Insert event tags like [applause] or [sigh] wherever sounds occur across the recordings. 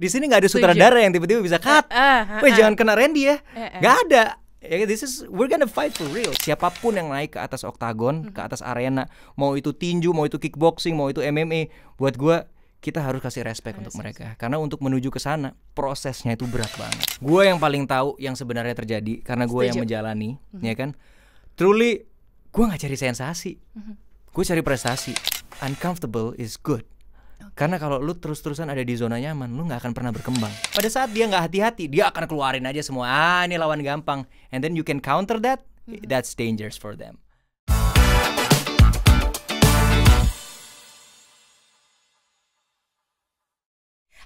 di sini nggak ada sutradara yang tiba-tiba bisa cut. Ah, ah, Weh ah. jangan kena Randy ya. Eh, eh. Nggak ada. Ya, this is we're gonna fight for real. Siapa pun yang naik ke atas oktagon, Hmm. ke atas arena, mau itu tinju, mau itu kickboxing, mau itu MMA, buat gua kita harus kasih respect untuk mereka. Karena untuk menuju ke sana prosesnya itu berat banget. Gua yang paling tahu yang sebenarnya terjadi karena gua yang menjalani, Mhm. ya kan. Truly gua nggak cari sensasi. Mhm. Gue cari prestasi. Uncomfortable is good. Karena kalau lu terus-terusan ada di zona nyaman, lu nggak akan pernah berkembang. Pada saat dia nggak hati-hati, dia akan keluarin aja semua. Ah, ini lawan gampang. And then you can counter that. That's dangerous for them.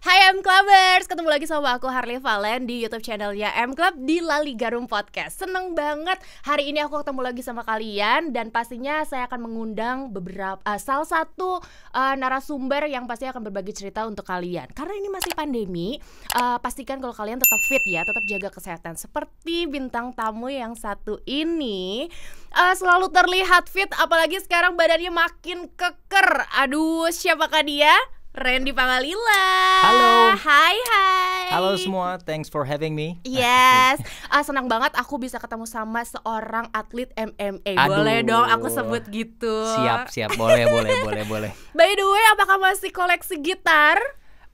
Hai M Clubbers, ketemu lagi sama aku Harley Valen di YouTube channelnya M Club di Lali Garum Podcast. Seneng banget hari ini aku ketemu lagi sama kalian dan pastinya saya akan mengundang beberapa eh, salah satu eh, narasumber yang pasti akan berbagi cerita untuk kalian. Karena ini masih pandemi, eh, pastikan kalau kalian tetap fit ya, tetap jaga kesehatan. Seperti bintang tamu yang satu ini eh, selalu terlihat fit, apalagi sekarang badannya makin keker. Aduh, siapakah dia? Randy Pangalila. Halo. Hai hai. Halo semua, thanks for having me. Yes, ah, senang banget aku bisa ketemu sama seorang atlet MMA. Aduh. Boleh dong aku sebut gitu. Siap, siap. Boleh, boleh, boleh, boleh. [laughs] By the way, apakah masih koleksi gitar?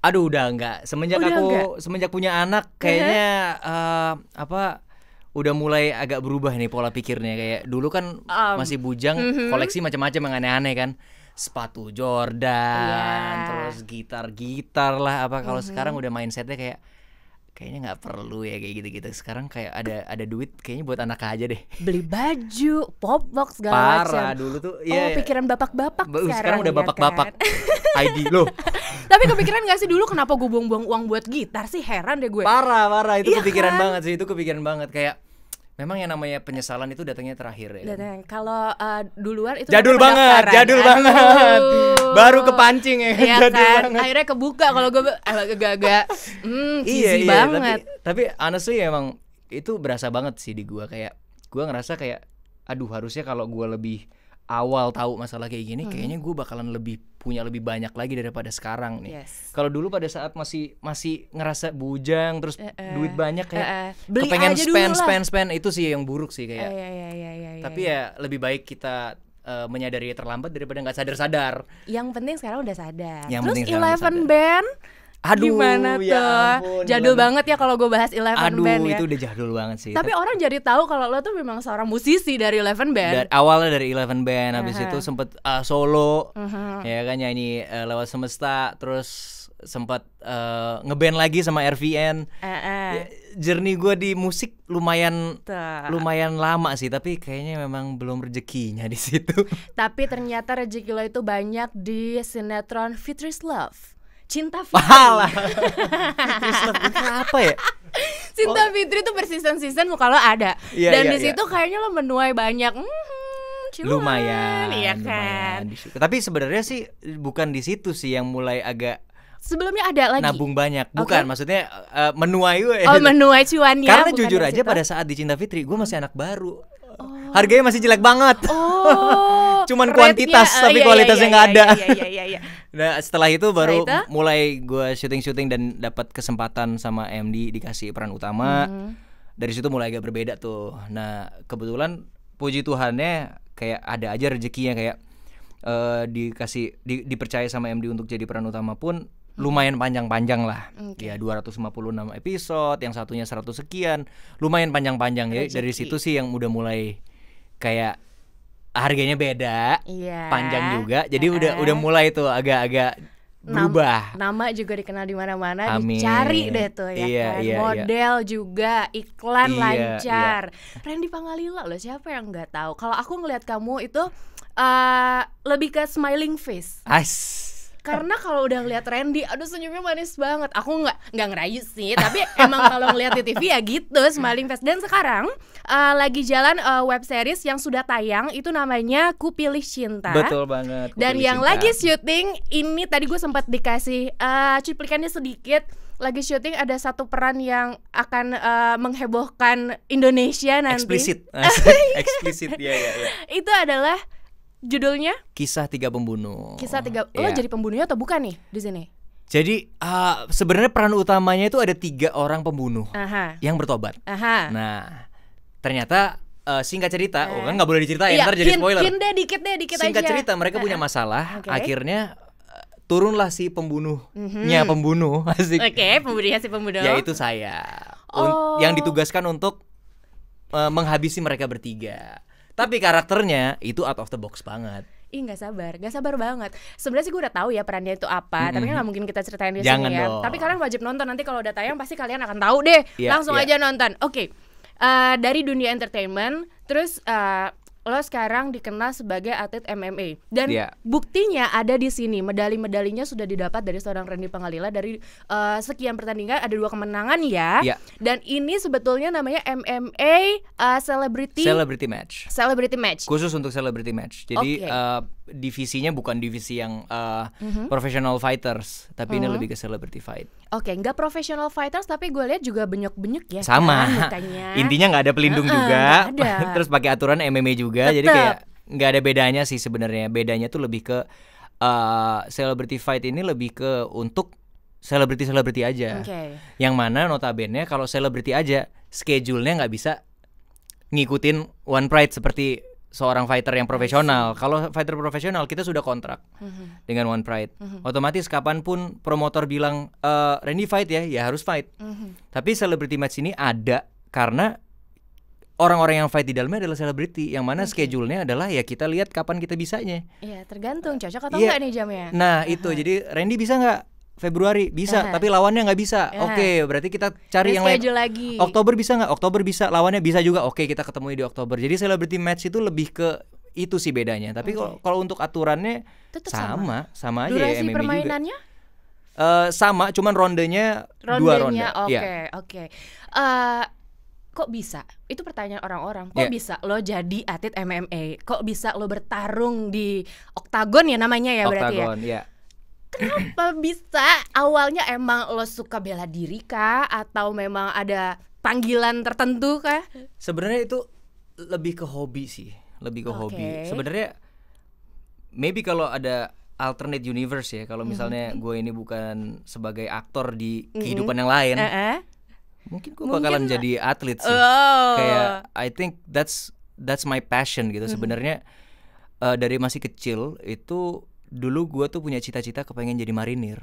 Aduh, udah enggak. Semenjak Udah aku enggak? semenjak punya anak kayaknya eh, apa udah mulai agak berubah nih pola pikirnya kayak dulu kan Um, masih bujang mhm. koleksi macam-macam yang aneh-aneh kan sepatu Jordan. Mhm. terus gitar-gitar lah apa kalau sekarang udah mindsetnya kayak kayaknya nggak perlu ya kayak gitu-gitu sekarang kayak ada ada duit kayaknya buat anak aja deh Beli baju, pop box segala parah macam. dulu tuh Oh, iya pikiran bapak-bapak Ba- sekarang, sekarang udah ya bapak-bapak kan? [laughs] ID loh [laughs] Tapi kepikiran gak sih dulu kenapa gue buang-buang uang buat gitar sih? Heran deh gue. parah parah itu Iya kepikiran kan? banget sih itu kepikiran banget kayak memang yang namanya penyesalan itu datangnya terakhir ya kan? Dan kalau uh, duluan itu jadul banget jadul Aduh. banget baru kepancing ya kan Iya jadul kan, banget akhirnya kebuka kalau gue agak-agak hmm, [laughs] banget. Iya, tapi, tapi honestly emang itu berasa banget sih di gua kayak gua ngerasa kayak aduh harusnya kalau gua lebih awal tahu masalah kayak gini Hmm. kayaknya gua bakalan lebih punya lebih banyak lagi daripada sekarang nih. Yes. Kalau dulu pada saat masih masih ngerasa bujang terus Eh, eh. duit banyak kayak Eh, eh. Beli kepengen aja dulu spend lah. spend spend itu sih yang buruk sih kayak. Eh, iya, iya, iya, iya, iya, Tapi iya. ya lebih baik kita eh, menyadari terlambat daripada nggak sadar-sadar. yang penting sekarang udah sadar. Yang Terus Eleven. Band Aduh, gimana ya tuh? ampun, Jadul Eleven- banget ya kalau gue bahas Eleven Aduh, Band ya. itu udah jadul banget sih. Tapi orang jadi tahu kalau lo tuh memang seorang musisi dari Eleven dari Band. awalnya dari Eleven Band habis Aha. itu sempet uh, solo Mhm. ya kan nyanyi uh, lewat semesta terus sempat uh, ngeband lagi sama RVN Eh, eh. Ya, journey gue di musik lumayan Tuh. lumayan lama sih tapi kayaknya memang belum rezekinya di situ [laughs] Tapi ternyata rezeki lo itu banyak di sinetron Fitri's Love. Cinta [laughs] Fitri. [laughs] Apa ya? Cinta Fitri tuh berseason-season muka lo ada. Iya, Dan iya, di iya. situ kayaknya lo menuai banyak mhm, cuan. Lumayan, Iya lumayan kan. situ. Tapi sebenarnya sih bukan di situ sih yang mulai agak Sebelumnya ada lagi. nabung banyak. Bukan, maksudnya uh, menuai gue. Oh, menuai cuannya. Karena jujur aja situ. pada saat di Cinta Fitri gue masih anak baru. Harganya masih jelek banget. Oh, [laughs] Cuman kuantitas, eh, tapi iya, kualitasnya iya, nggak iya, ada. Iya, iya, iya, iya. [laughs] Nah, setelah itu baru Setelah itu? mulai gue syuting-syuting dan dapat kesempatan sama MD dikasih peran utama. Mhm. Dari situ mulai agak berbeda tuh. Nah, kebetulan puji Tuhannya kayak ada aja rezekinya kayak eh, dikasih di- dipercaya sama MD untuk jadi peran utama pun lumayan panjang-panjang lah. Oke. Ya 256 episode, yang satunya 100 sekian. Lumayan panjang-panjang ya. Dari situ sih yang udah mulai kayak harganya beda, Iya. panjang juga. Jadi udah Eh. udah mulai tuh agak-agak berubah. nama juga dikenal di mana-mana, dicari deh tuh ya Iya, kan. iya, iya. Model juga, iklan Iya, lancar. Randy Pangalila loh, siapa yang nggak tahu? Kalau aku ngelihat kamu itu eh lebih ke smiling face. As. Karena kalau udah ngeliat Randy, aduh senyumnya manis banget. Aku nggak nggak ngerayu sih, tapi emang kalau ngeliat di TV ya gitu, smiling face. Dan sekarang eh, lagi jalan eh, web series yang sudah tayang, itu namanya Ku Pilih Cinta. Betul banget. Dan Kupilih yang Cinta. lagi syuting ini tadi gue sempat dikasih eh, cuplikannya sedikit. Lagi syuting ada satu peran yang akan eh, menghebohkan Indonesia nanti. eksplisit. [laughs] eksplisit ya ya ya. Itu adalah judulnya Kisah tiga pembunuh. kisah tiga. Lo Iya. jadi pembunuhnya atau bukan nih di sini? Jadi uh, sebenarnya peran utamanya itu ada tiga orang pembunuh Aha. yang bertobat. Aha. Nah, ternyata uh, singkat cerita, oh Eh. kan nggak boleh diceritain, Iya, ntar jadi spoiler. hint deh dikit deh dikit Singkat aja. cerita, mereka punya Eh, masalah. Oke. Akhirnya uh, turunlah si pembunuhnya Mhm. pembunuh, [laughs] asik. Oke, pembunuhnya si pembunuh. Yaitu saya, Un- Oh. yang ditugaskan untuk uh, menghabisi mereka bertiga. Tapi karakternya itu out of the box banget. Ih nggak sabar, nggak sabar banget. Sebenarnya sih gue udah tahu ya perannya itu apa, tapi kan nggak mungkin kita ceritain di Jangan sini ya. dong. Tapi kalian wajib nonton nanti kalau udah tayang pasti kalian akan tahu deh. Iya, Langsung iya. aja nonton. Oke, Eh, dari dunia entertainment, terus eh, lo sekarang dikenal sebagai atlet MMA dan Iya. buktinya ada di sini medali-medalinya sudah didapat dari seorang Randy Pangalila dari eh, sekian pertandingan ada dua kemenangan ya. Iya. Dan ini sebetulnya namanya MMA eh, Celebrity Celebrity match. Celebrity Match. Khusus untuk celebrity match. Jadi Oke. uh, divisinya bukan divisi yang uh, professional fighters, tapi ini Mhm. lebih ke celebrity fight. Oke, nggak professional fighters tapi gue lihat juga benyek-benyek ya. Sama. kan, mukanya. Intinya nggak ada pelindung Heeh, juga. nggak ada. [laughs] Terus pakai aturan MMA juga. Jadi Tetep. kayak nggak ada bedanya sih sebenarnya. Bedanya tuh lebih ke uh, celebrity fight ini lebih ke untuk selebriti selebriti aja. Oke. Yang mana notabene kalau selebriti aja schedule-nya nggak bisa ngikutin One Pride seperti seorang fighter yang profesional. Kalau fighter profesional kita sudah kontrak Mhm, dengan One Pride. Mhm. Otomatis kapan pun promotor bilang eh Randy fight ya, ya harus fight. mhm. Tapi celebrity match ini ada karena orang-orang yang fight di dalamnya adalah selebriti yang mana Oke. schedule-nya adalah ya kita lihat kapan kita bisanya. Iya, tergantung cocok atau Iya. enggak nih jamnya. Nah, itu jadi Randy bisa nggak Februari bisa, Aha. tapi lawannya nggak bisa. Aha. Oke, berarti kita cari yang lain. Lagi. Oktober bisa nggak? Oktober bisa, lawannya bisa juga. Oke, kita ketemu di Oktober. Jadi celebrity match itu lebih ke itu sih bedanya. Tapi kalau Oke. kalau untuk aturannya Tetep sama. sama, sama, aja Durasi ya MMA juga. permainannya? Eh, sama, cuman rondenya, dua ronde. Rondenya oke, Iya. oke. Eh, kok bisa? Itu pertanyaan orang-orang. Kok Iya. bisa lo jadi atlet MMA? Kok bisa lo bertarung di oktagon ya namanya ya berarti ya? Ya. Kenapa bisa? Awalnya emang lo suka bela diri kah atau memang ada panggilan tertentu kah? Sebenarnya itu lebih ke hobi sih, lebih ke hobi. Oke. Sebenarnya maybe kalau ada alternate universe ya, kalau misalnya gue ini bukan sebagai aktor di kehidupan yang lain, Eh-eh. mungkin gue Mungkin bakalan lah. jadi atlet sih. Oh. Kayak I think that's that's my passion gitu. Mhm. Sebenarnya eh, dari masih kecil itu dulu gue tuh punya cita-cita kepengen jadi marinir.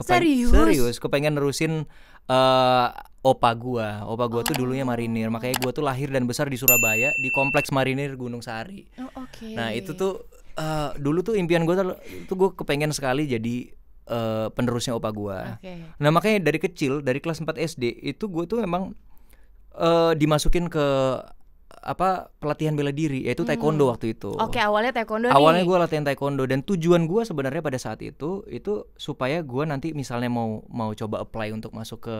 Serius? Serius, kepengen nerusin eh opa gua. Opa gua tuh dulunya marinir. Makanya gua tuh lahir dan besar di Surabaya di kompleks marinir Gunung Sari. Oh, oke. Nah, itu tuh eh, dulu tuh impian gua tuh itu gua kepengen sekali jadi eh, penerusnya opa gua. Oke. Nah, makanya dari kecil, dari kelas 4 SD itu gue tuh memang eh, dimasukin ke apa pelatihan bela diri yaitu taekwondo waktu itu. Hmm. Oke, awalnya taekwondo Awalnya gue latihan taekwondo dan tujuan gue sebenarnya pada saat itu itu supaya gue nanti misalnya mau mau coba apply untuk masuk ke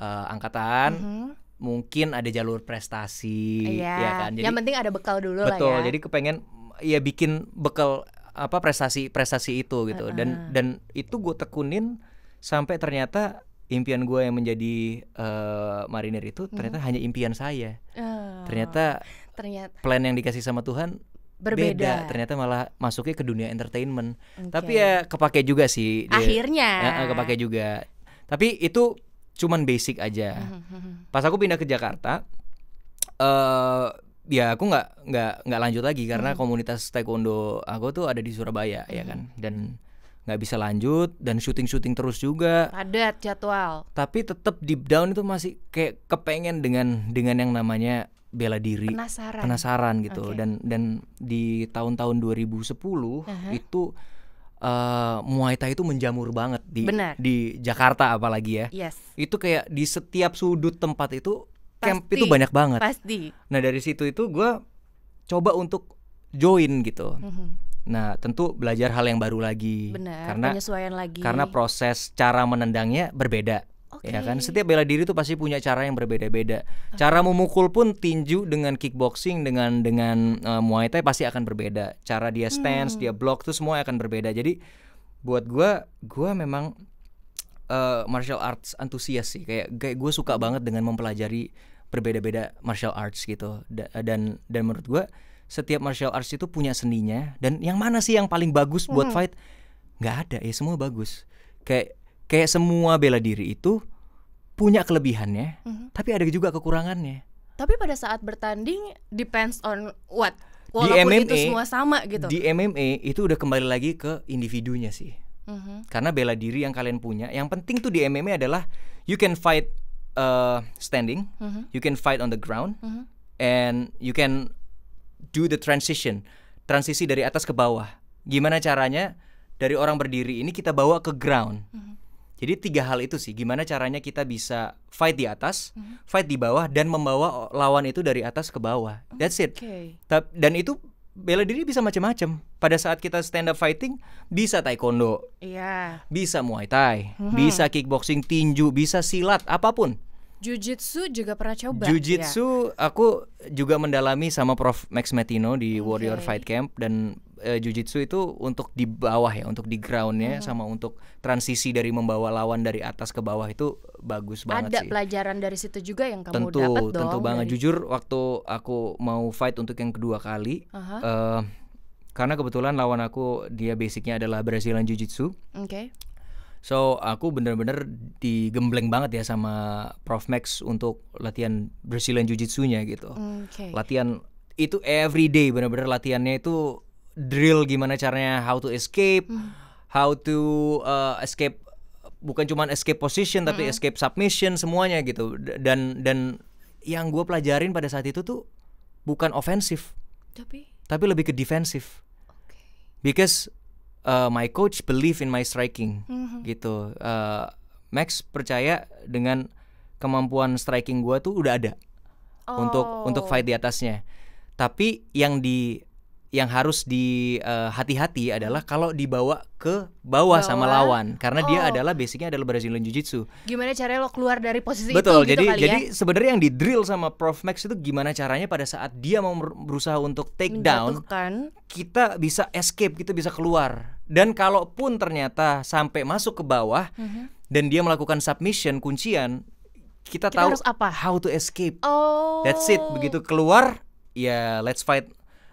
eh, angkatan, Mhm. mungkin ada jalur prestasi, Iya. ya kan. Jadi Yang penting ada bekal dulu betul. lah ya. Jadi kepengen ya bikin bekal apa prestasi prestasi itu gitu dan dan itu gue tekunin sampai ternyata impian gue yang menjadi eh, marinir itu ternyata hanya impian saya. Oh, Ternyata ternyata plan yang dikasih sama Tuhan berbeda. beda. Ternyata malah masuknya ke dunia entertainment. Oke. Tapi ya kepake juga sih. dia. akhirnya. Ya, eh, kepake juga. Tapi itu cuman basic aja. Mhm. Pas aku pindah ke Jakarta, eh ya aku nggak nggak nggak lanjut lagi karena komunitas taekwondo aku tuh ada di Surabaya ya kan dan nggak bisa lanjut dan syuting syuting terus juga Padat jadwal. tapi tetap deep down itu masih kayak kepengen dengan dengan yang namanya bela diri Penasaran. penasaran gitu Oke. dan dan di tahun-tahun 2010 Aha. itu eh, Muay Thai itu menjamur banget di Benar. di Jakarta apalagi ya Yes. itu kayak di setiap sudut tempat itu camp Pasti. itu banyak banget Pasti. nah dari situ itu gue coba untuk join gitu Mhm. Nah tentu belajar hal yang baru lagi Benar. karena penyesuaian lagi. karena proses cara menendangnya berbeda Oke. ya kan setiap bela diri itu pasti punya cara yang berbeda-beda cara memukul pun tinju dengan kickboxing dengan dengan eh, muay thai pasti akan berbeda cara dia stance Hmm. dia block tuh semua akan berbeda jadi buat gua gua memang eh, martial arts antusias sih kayak kayak gue suka banget dengan mempelajari berbeda-beda martial arts gitu Da- dan dan menurut gua setiap martial arts itu punya seninya dan yang mana sih yang paling bagus buat Mhm. fight nggak ada ya semua bagus kayak kayak semua bela diri itu punya kelebihannya, Mhm. tapi ada juga kekurangannya. Tapi pada saat bertanding depends on what? Di Walaupun itu MMA, semua sama gitu. Di MMA itu udah kembali lagi ke individunya sih. Mhm. Karena bela diri yang kalian punya, yang penting tuh di MMA adalah you can fight uh, standing, Mhm. you can fight on the ground, Mhm. and you can do the transition, transisi dari atas ke bawah. Gimana caranya dari orang berdiri ini kita bawa ke ground. Mhm. Jadi tiga hal itu sih, gimana caranya kita bisa fight di atas, Mhm. fight di bawah, dan membawa lawan itu dari atas ke bawah. That's it. Oke. Tap- Dan itu bela diri bisa macam-macam. Pada saat kita stand up fighting, bisa taekwondo, Iya. bisa muay thai, Mhm. bisa kickboxing, tinju, bisa silat, apa pun. Jujitsu juga pernah coba. ya? Jiu-jitsu aku juga mendalami sama Prof Max Metino di Warrior Oke. Fight Camp dan eh, Jiu-Jitsu itu untuk di bawah ya, untuk di groundnya Mhm. sama untuk transisi dari membawa lawan dari atas ke bawah itu bagus Ya. banget Ada sih. pelajaran dari situ juga yang kamu tentu, dapat dong. tentu banget. dari- Jujur waktu aku mau fight untuk yang kedua kali, Aha. eh, karena kebetulan lawan aku dia basicnya adalah Brazilian Jiu-Jitsu. Oke. So aku bener-bener digembleng banget ya sama Prof Max untuk latihan Brazilian Jiu-Jitsunya gitu. Oke. Latihan itu every day bener-bener latihannya itu drill gimana caranya how to escape, Hmm. how to uh, escape bukan cuma escape position tapi escape submission semuanya gitu. Dan dan yang gue pelajarin pada saat itu tuh bukan ofensif Tapi tapi lebih ke defensif because uh, my coach believe in my striking Mhm. gitu. Uh, Max percaya dengan kemampuan striking gua tuh udah ada untuk untuk Oh. fight di atasnya. Tapi yang di yang harus di uh, hati-hati adalah kalau dibawa ke bawah, sama Bawah. lawan karena dia Oh. adalah basicnya adalah Brazilian Jiu-Jitsu. Gimana caranya lo keluar dari posisi Betul. itu gitu jadi kali jadi ya? sebenarnya yang di drill sama Prof Max itu gimana caranya pada saat dia mau ber- berusaha untuk take down kita bisa escape, kita bisa keluar. Dan kalaupun ternyata sampai masuk ke bawah Mhm. dan dia melakukan submission, kuncian, kita, Kita tahu harus apa? how to escape. Oh. That's it. Begitu keluar, ya let's fight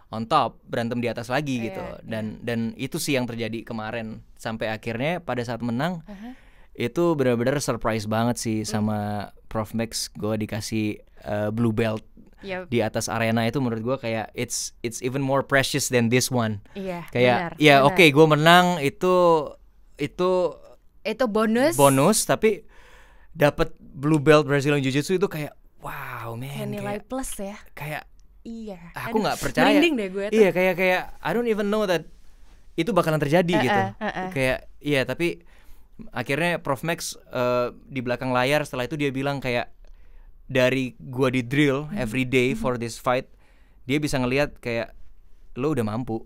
on top, berantem di atas lagi Iya, gitu. iya. Dan dan itu sih yang terjadi kemarin sampai akhirnya pada saat menang Aha. itu benar-benar surprise banget sih Hmm. sama Prof Max gue dikasih uh, blue belt Ya, di atas arena itu menurut gua kayak it's it's even more precious than this one iya. kayak benar, ya oke gue menang itu itu Itu bonus. bonus tapi dapat blue belt Brazilian Jiu Jitsu itu kayak wow Kayak man nilai kayak, plus ya. kayak Iya. aku Aduh, nggak percaya Merinding deh gue tuh. iya kayak kayak I don't even know that itu bakalan terjadi Eh, gitu eh, eh. kayak iya tapi akhirnya Prof Max eh, di belakang layar setelah itu dia bilang kayak dari gua di drill Hmm. every day for this fight dia bisa ngelihat kayak lo udah mampu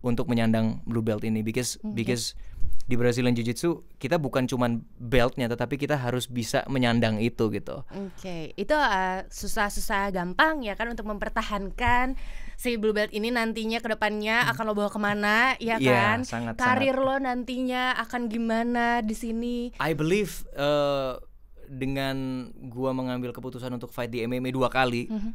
untuk menyandang blue belt ini because because di Brazilian Jiu Jitsu kita bukan cuman beltnya tetapi kita harus bisa menyandang itu gitu Oke, itu uh, susah-susah gampang ya kan untuk mempertahankan si blue belt ini nantinya ke depannya akan lo bawa ke mana ya Iya, kan? sangat, Karir lo nantinya akan gimana di sini? I believe eh, dengan gua mengambil keputusan untuk fight di MMA dua kali Mhm.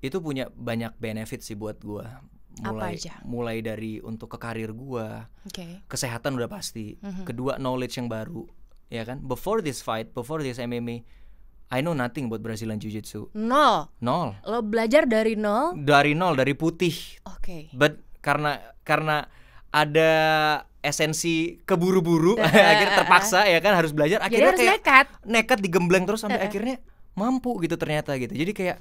itu punya banyak benefit sih buat gua mulai aja? mulai dari untuk ke karir gua Oke. kesehatan udah pasti Mhm. kedua knowledge yang baru ya kan before this fight before this MMA I know nothing about Brazilian Jiu Jitsu Nol. nol Lo belajar dari nol. dari nol dari putih Oke. but karena karena ada esensi keburu-buru Eh, [laughs] akhirnya terpaksa ya kan harus belajar Jadi akhirnya harus kayak nekat. nekat digembleng terus sampai Eh, eh. akhirnya mampu gitu ternyata gitu jadi kayak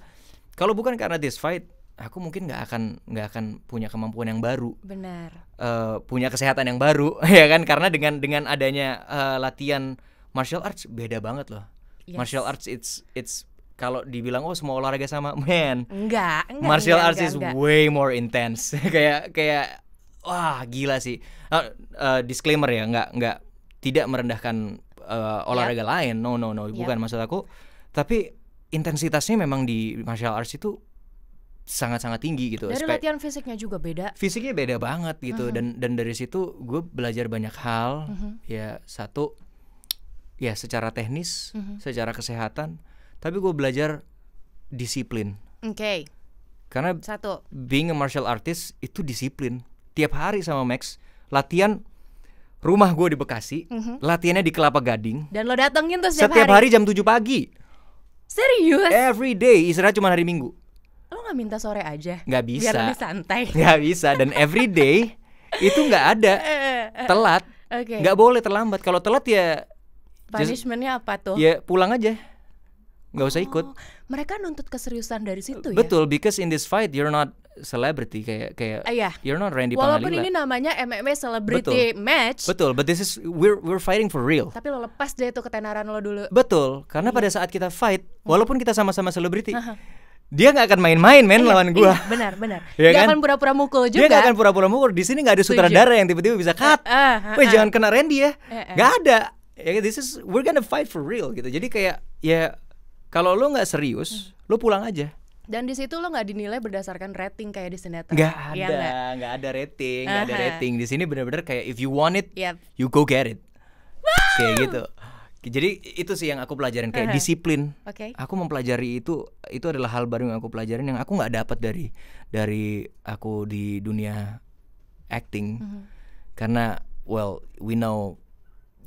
kalau bukan karena this fight aku mungkin nggak akan nggak akan punya kemampuan yang baru. Benar. eh, punya kesehatan yang baru [laughs] ya kan? Karena dengan dengan adanya eh, latihan martial arts beda banget loh. Yes. martial arts it's it's kalau dibilang oh semua olahraga sama. [laughs] Man Enggak, enggak. martial enggak, arts enggak, is enggak. way more intense. [laughs] Kayak kayak wah gila sih. Ah, eh, disclaimer ya nggak nggak tidak merendahkan eh, olahraga lain. No no no bukan maksud aku. Tapi intensitasnya memang di martial arts itu sangat-sangat tinggi gitu Dari Spe- latihan fisiknya juga beda. fisiknya beda banget gitu dan dan dari situ gue belajar banyak hal Mhm. ya satu ya secara teknis Mhm. secara kesehatan tapi gue belajar disiplin Oke. karena Satu. being a martial artist itu disiplin tiap hari sama Max latihan rumah gue di Bekasi, Mhm. latihannya di Kelapa Gading. Dan lo datengin tuh setiap, Setiap hari jam 7 pagi. Serius? Every day, istirahat cuma hari Minggu. Lo nggak minta sore aja? Nggak bisa. Biar lebih santai. [laughs] Nggak bisa dan every day itu nggak ada [laughs] Eh, eh, telat. Oke. Nggak boleh terlambat. Kalau telat ya Punishmentnya apa tuh? ya pulang aja. Nggak usah ikut. Oh, mereka nuntut keseriusan dari situ ya? Betul, because in this fight you're not celebrity kayak kayak Ah, iya. you're not Randy Walaupun Pangalila. ini namanya MMA Celebrity Match, Betul, but this is we're we're fighting for real. tapi lo lepas deh tuh ketenaran lo dulu. Betul, karena Iya. pada saat kita fight, walaupun kita sama-sama selebriti, dia nggak akan main-main men Iya, lawan gua. iya, benar, benar. [laughs] Iya Dia kan? akan pura-pura mukul juga. Dia nggak akan pura-pura mukul. Di sini nggak ada sutradara yang tiba-tiba bisa cut. Ah, ah, Weh ah. jangan kena Randy ya. Eh, eh. Nggak ada. Ya this is we're gonna fight for real gitu. Jadi kayak ya kalau lo nggak serius, lo pulang aja. Dan di situ lo nggak dinilai berdasarkan rating kayak di sinetron. Nggak Iya ada, nggak? nggak ada rating, nggak ada Aha. rating. Di sini bener-bener kayak if you want it, Yap. you go get it. Kayak gitu. Jadi itu sih yang aku pelajarin kayak Aha. disiplin. Oke. Aku mempelajari itu itu adalah hal baru yang aku pelajarin yang aku nggak dapat dari dari aku di dunia acting. Mhm. Karena well we know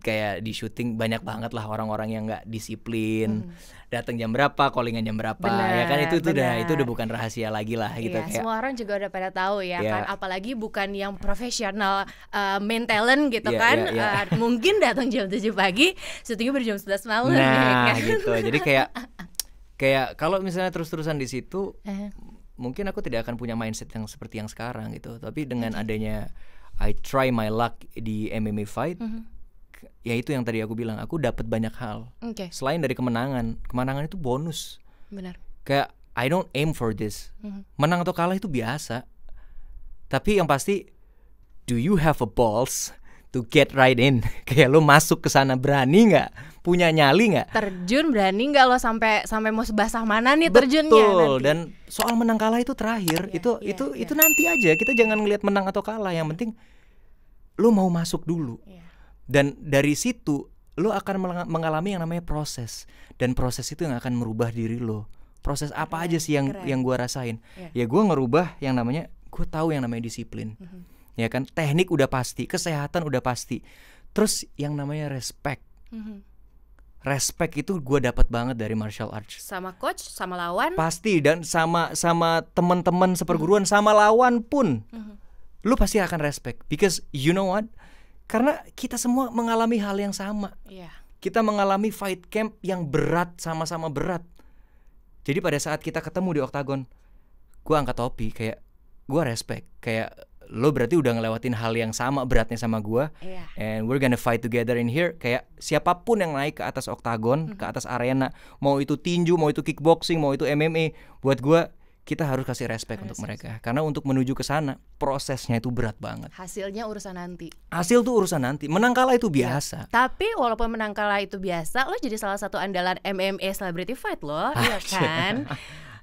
kayak di syuting banyak banget lah orang-orang yang nggak disiplin datang jam berapa callingan jam berapa ya kan itu itu udah itu udah bukan rahasia lagi lah gitu Iya, kayak semua orang juga udah pada tahu ya Iya. kan, apalagi bukan yang profesional uh, main talent gitu Iya, kan, iya, iya. Uh, mungkin [laughs] datang jam 7 pagi, syutingnya berjam 11 malam ya nah kan. gitu jadi kayak [laughs] kayak kalau misalnya terus-terusan di situ Eh, mungkin aku tidak akan punya mindset yang seperti yang sekarang gitu tapi dengan adanya I try my luck di MMA fight Mhm. Ya itu yang tadi aku bilang aku dapat banyak hal. Oke, selain dari kemenangan kemenangan itu bonus. Benar. kayak I don't aim for this. Mhm. menang atau kalah itu biasa. Tapi yang pasti do you have a balls to get right in? [laughs] Kayak lo masuk ke sana berani nggak? Punya nyali nggak? Terjun berani nggak lo sampai sampai mau sebasah mana nih terjunnya Betul. nanti? dan soal menang kalah itu terakhir Iya, itu iya, itu iya. itu nanti aja. Kita jangan ngelihat menang atau kalah. Yang penting lo mau masuk dulu. Iya. Dan dari situ lo akan mengalami yang namanya proses dan proses itu yang akan merubah diri lo proses apa aja sih yang keren. yang gua rasain Iya. ya gua ngerubah yang namanya gue tahu yang namanya disiplin Mhm. ya kan teknik udah pasti kesehatan udah pasti terus yang namanya respect Mhm. respect itu gua dapat banget dari martial arts Sama coach, sama lawan. pasti dan sama sama teman-teman seperguruan sama lawan pun Mhm. lu pasti akan respect because you know what karena kita semua mengalami hal yang sama. Iya. kita mengalami fight camp yang berat sama-sama berat. Jadi pada saat kita ketemu di oktagon gua angkat topi kayak gua respect. Kayak lo berarti udah ngelewatin hal yang sama beratnya sama gua. Iya. and we're gonna fight together in here. Kayak siapa pun yang naik ke atas oktagon ke atas arena mau itu tinju mau itu kickboxing mau itu MMA buat gua kita harus kasih respect Harus untuk mereka karena untuk menuju ke sana prosesnya itu berat banget Hasilnya urusan nanti. hasil tuh urusan nanti menang kalah itu biasa Tapi walaupun menang kalah itu biasa, lo jadi salah satu andalan MMA Celebrity Fight lo, [laughs] iya kan?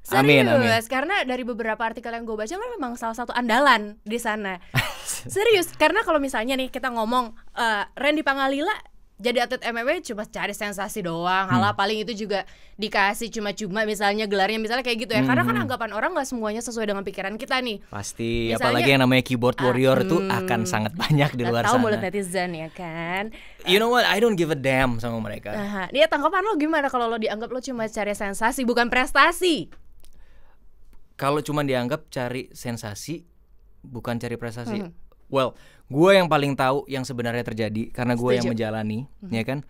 Serius, Amin, amin. karena dari beberapa artikel yang gue baca lo memang salah satu andalan di sana. [laughs] Serius, karena kalau misalnya nih kita ngomong eh, Randy Pangalila jadi atlet MMA cuma cari sensasi doang, Hmm. halah paling itu juga dikasih cuma-cuma misalnya gelarnya misalnya kayak gitu ya. Karena kan anggapan orang nggak semuanya sesuai dengan pikiran kita nih. pasti Misalnya- apalagi yang namanya keyboard warrior tuh hmm, akan sangat banyak di luar tahu sana mulut netizen ya kan. you know what I don't give a damn sama mereka Nah, dia tanggapan lo gimana kalau lo dianggap lo cuma cari sensasi bukan prestasi? kalau cuma dianggap cari sensasi bukan cari prestasi Mhm. well gue yang paling tahu yang sebenarnya terjadi karena gue yang menjalani ya kan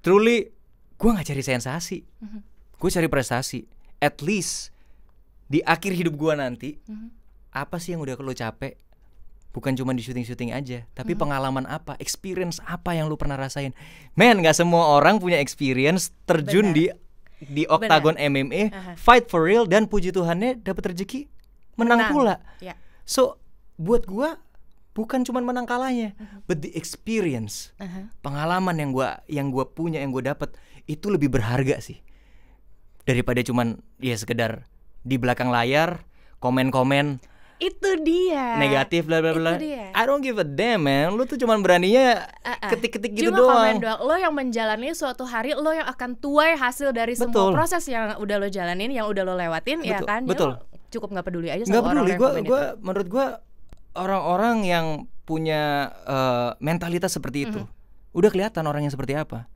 truly gue nggak cari sensasi Mhm. gue cari prestasi at least di akhir hidup gue nanti Mhm. apa sih yang udah lo capek bukan cuma di syuting-syuting aja tapi pengalaman apa experience apa yang lu pernah rasain men nggak semua orang punya experience terjun Benar. di di oktagon MMA Aha. fight for real dan puji Tuhannya dapat rezeki menang, Menang. pula Ya. so buat gua bukan cuma menang kalahnya but the experience Aha. pengalaman yang gua yang gua punya yang gua dapat itu lebih berharga sih daripada cuman ya sekedar di belakang layar komen-komen Itu dia. negatif bla bla bla. dia. I don't give a damn man. Lu tuh cuman beraninya Ah-ah. ketik-ketik gitu Cuma komen doang. doang. Lo yang menjalani suatu hari lo yang akan tuai hasil dari semua Betul. proses yang udah lo jalanin, yang udah lo lewatin, ya Betul, kan? Ya betul. lo cukup nggak peduli aja sama Nggak peduli gua itu. menurut gua orang-orang yang punya eh, mentalitas seperti itu udah kelihatan orangnya seperti apa.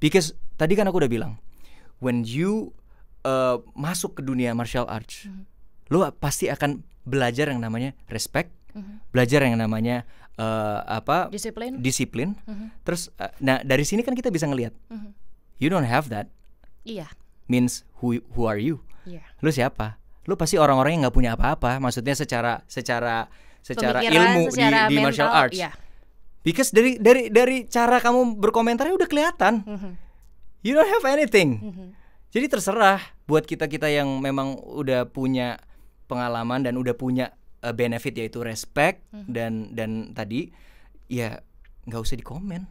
Because tadi kan aku udah bilang, when you eh, masuk ke dunia martial arts, lo pasti akan belajar yang namanya respect, belajar yang namanya eh, apa Disiplin. disiplin. Mhm. Terus, eh, nah dari sini kan kita bisa ngelihat, Mhm. you don't have that Iya. means who who are you? Iya. Lu siapa? Lu pasti orang-orang yang nggak punya apa-apa. Maksudnya secara secara secara Pemikiran, ilmu di, secara di martial mental, arts. Iya. Because dari dari dari cara kamu berkomentarnya udah kelihatan. Mhm. You don't have anything. Mhm. Jadi terserah buat kita-kita yang memang udah punya pengalaman dan udah punya uh, benefit yaitu respect Mhm. dan dan tadi ya nggak usah dikomen.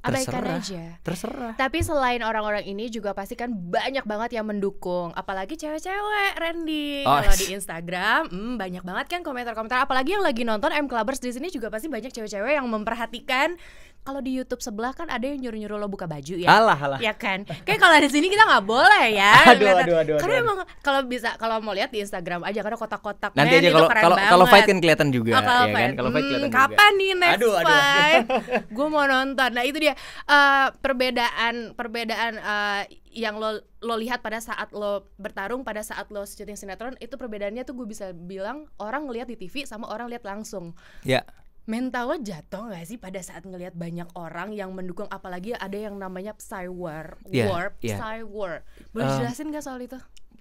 Abaikan Terserah. aja. Terserah. Tapi selain orang-orang ini juga pasti kan banyak banget yang mendukung, apalagi cewek-cewek Randy. Oh, Kalau di Instagram, hmm, banyak banget kan komentar-komentar. Apalagi yang lagi nonton M Clubbers di sini juga pasti banyak cewek-cewek yang memperhatikan. Kalau di YouTube sebelah kan ada yang nyuruh-nyuruh lo buka baju ya. Alah alah. Ya kan, kayak kalau di sini kita nggak boleh ya. [laughs] Aduh, Kelihatan- aduh, aduh, Karena aduh. emang kalau bisa kalau mau lihat di Instagram aja karena kotak-kotak. Nanti men, aja kalau kalau kalau fight kan kelihatan juga Oh, ya kan? fight. Kalau fight Hmm, kelihatan juga. kapan nih next Aduh, aduh. fight? Gue mau nonton. Nah itu dia eh, perbedaan perbedaan eh, yang lo lo lihat pada saat lo bertarung pada saat lo syuting sinetron itu perbedaannya tuh gue bisa bilang orang ngelihat di TV sama orang lihat langsung. Ya. Mental lo jatuh gak sih pada saat ngelihat banyak orang yang mendukung apalagi ada yang namanya psy war, Iya, war, iya. psy war. Boleh Eh, jelasin gak soal itu?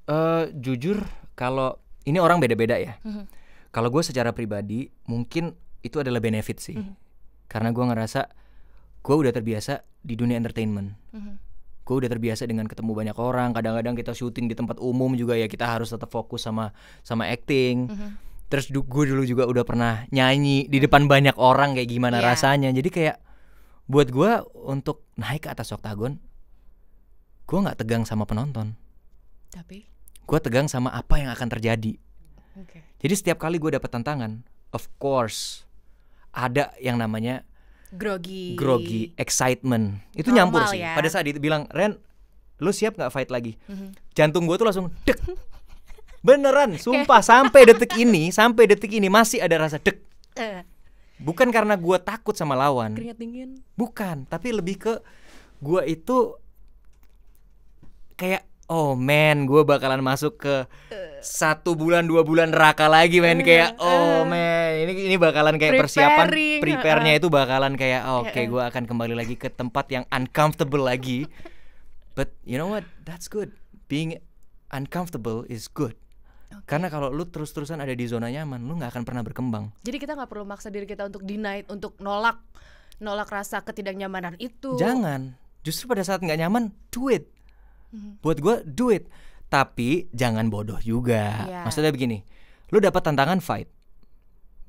eh jujur kalau ini orang beda-beda ya. Mhm. Kalau gue secara pribadi mungkin itu adalah benefit sih. Mhm. Karena gue ngerasa gue udah terbiasa di dunia entertainment. Mhm. Gue udah terbiasa dengan ketemu banyak orang. Kadang-kadang kita syuting di tempat umum juga ya kita harus tetap fokus sama sama acting. Mhm. Terus gue dulu juga udah pernah nyanyi di depan banyak orang kayak gimana Iya. rasanya. Jadi kayak buat gue untuk naik ke atas oktagon, gue nggak tegang sama penonton. Tapi, Gue tegang sama apa yang akan terjadi. oke. Jadi setiap kali gue dapat tantangan, of course ada yang namanya Grogi. grogi, excitement. Itu Normal nyampur sih. ya. Pada saat itu bilang, Ren, lu siap nggak fight lagi? Mhm. Jantung gue tuh langsung dek. [laughs] Beneran, sumpah sampai detik ini, sampai detik ini masih ada rasa dek. Eh, Bukan karena gue takut sama lawan, keringat dingin. bukan. Tapi lebih ke gue itu kayak oh man, gue bakalan masuk ke satu bulan dua bulan neraka lagi men kayak oh man ini ini bakalan kayak persiapan prepare-nya itu bakalan kayak oh, oke Heeh. gue akan kembali lagi ke tempat yang uncomfortable lagi. But you know what? That's good. Being uncomfortable is good. Karena kalau lu terus-terusan ada di zona nyaman lu nggak akan pernah berkembang. Jadi kita nggak perlu maksa diri kita untuk deny, untuk nolak, nolak rasa ketidaknyamanan itu. jangan. Justru pada saat nggak nyaman do it Mhm. buat gue do it. Tapi jangan bodoh juga. Iya. maksudnya begini lu dapat tantangan fight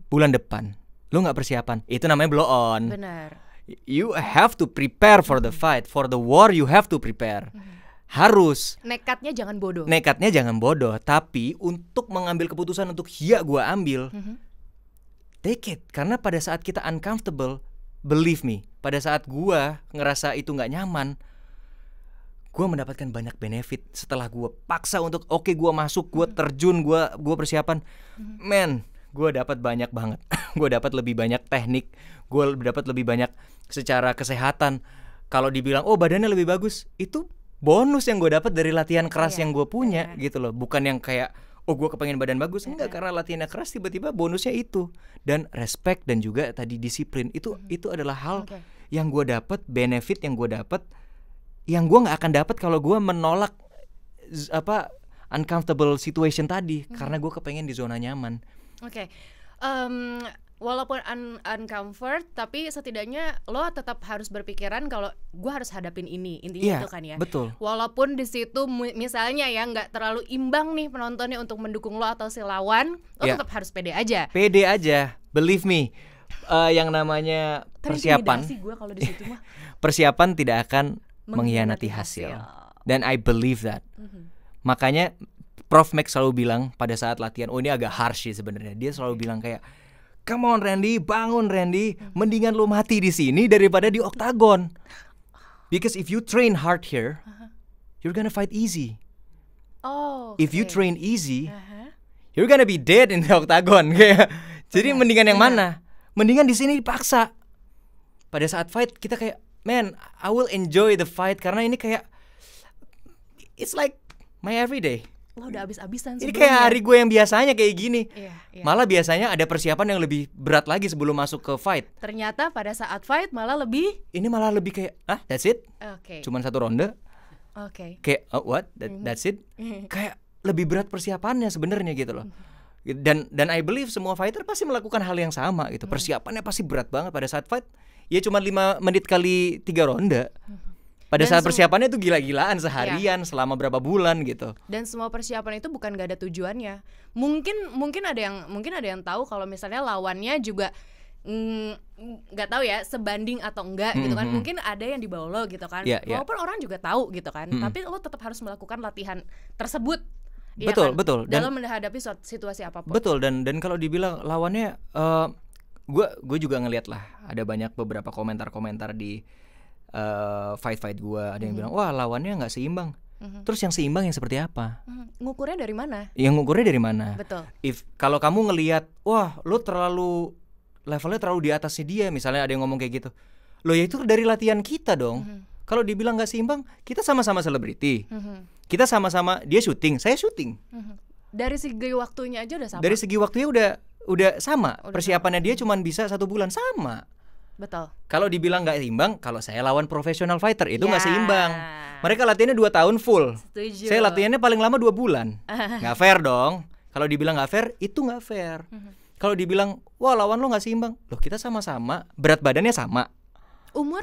bulan depan. Lu nggak persiapan. Itu namanya blow on. Benar. you have to prepare for the fight. For the war you have to prepare. Harus. Nekatnya jangan bodoh. nekatnya jangan bodoh. Tapi untuk mengambil keputusan untuk ya gua ambil Mhm. take it. Karena pada saat kita uncomfortable believe me pada saat gua ngerasa itu nggak nyaman gua mendapatkan banyak benefit setelah gua paksa untuk oke gua masuk gua terjun gua gua persiapan. Man gua dapat banyak banget. [laughs] Gua dapat lebih banyak teknik gua dapat lebih banyak secara kesehatan. Kalau dibilang oh badannya lebih bagus itu bonus yang gue dapat dari latihan keras Iya, yang gue punya iya. gitu loh. Bukan yang kayak oh gue kepengen badan bagus. Enggak karena latihannya keras tiba-tiba bonusnya itu. Dan respect dan juga tadi disiplin itu itu adalah hal Oke. yang gue dapat benefit yang gue dapat yang gue nggak akan dapat kalau gue menolak apa uncomfortable situation tadi karena gue kepengen di zona nyaman Oke. Em, walaupun un uncomfort, tapi setidaknya lo tetap harus berpikiran kalau gue harus hadapin ini. Intinya Iya, itu kan ya. betul Walaupun di situ misalnya ya nggak terlalu imbang nih penontonnya untuk mendukung lo atau si lawan, lo Iya. tetap harus pede aja. pede aja believe me Eh, yang namanya persiapan gue kalau di situ mah. [laughs] persiapan tidak akan Mengkhianati hasil. Dan I believe that. Mhm. Makanya Prof Max selalu bilang pada saat latihan, oh ini agak harsh sih sebenarnya. Dia selalu bilang kayak, come on Randy, bangun Randy, mendingan lu mati di sini daripada di oktagon. Because if you train hard here, you're gonna fight easy. Oh. If you train easy, Aha. you're gonna be dead in the octagon. [laughs] Kayak, Jadi mendingan yang mana? Mendingan di sini dipaksa. Pada saat fight kita kayak, man, I will enjoy the fight karena ini kayak it's like my everyday. Lo udah abis-abisan Ini sebelumnya. kayak hari gue yang biasanya kayak gini. Iya, iya. Malah biasanya ada persiapan yang lebih berat lagi sebelum masuk ke fight. Ternyata pada saat fight malah lebih Ini malah lebih kayak, ah, that's it? oke. Cuman satu ronde? Oke. Kayak, oh, what? That- that's it? Kayak lebih berat persiapannya sebenarnya gitu loh. Dan dan I believe semua fighter pasti melakukan hal yang sama gitu. Persiapannya pasti berat banget pada saat fight. Ya cuma lima menit kali tiga ronde. Pada Dan saat persiapannya itu gila-gilaan seharian selama berapa bulan gitu. Dan semua persiapan itu bukan gak ada tujuannya. Mungkin mungkin ada yang mungkin ada yang tahu kalau misalnya lawannya juga mm, nggak tahu ya sebanding atau enggak gitu kan Mhm. mungkin ada yang di bawah lo gitu kan Iya, iya. walaupun orang juga tahu gitu kan Mhm. tapi lo tetap harus melakukan latihan tersebut Iya Betul, kan? betul. Dan- dalam menghadapi situasi apa pun Betul dan dan kalau dibilang lawannya eh gue gue juga ngeliat lah ada banyak beberapa komentar-komentar di eh, fight-fight gue ada yang bilang wah lawannya nggak seimbang. Mhm. Terus yang seimbang yang seperti apa? Mhm. ngukurnya dari mana Yang ngukurnya dari mana? betul If kalau kamu ngelihat wah lu terlalu levelnya terlalu di atasnya dia misalnya ada yang ngomong kayak gitu. Loh ya itu dari latihan kita dong. Mhm. Kalau dibilang nggak seimbang, kita sama-sama selebriti. Mhm. Kita sama-sama dia syuting, saya syuting. Mhm. dari segi waktunya aja udah sama Dari segi waktunya udah udah sama. Udah Persiapannya dia cuman bisa satu bulan sama. betul Kalau dibilang nggak seimbang, kalau saya lawan profesional fighter itu nggak Ya. seimbang. Mereka latihannya dua tahun full. setuju Saya latihannya paling lama dua bulan. [laughs] Nggak fair dong. Kalau dibilang nggak fair, itu nggak fair. Mhm. Kalau dibilang, wah lawan lo nggak seimbang, loh kita sama-sama, berat badannya sama, umur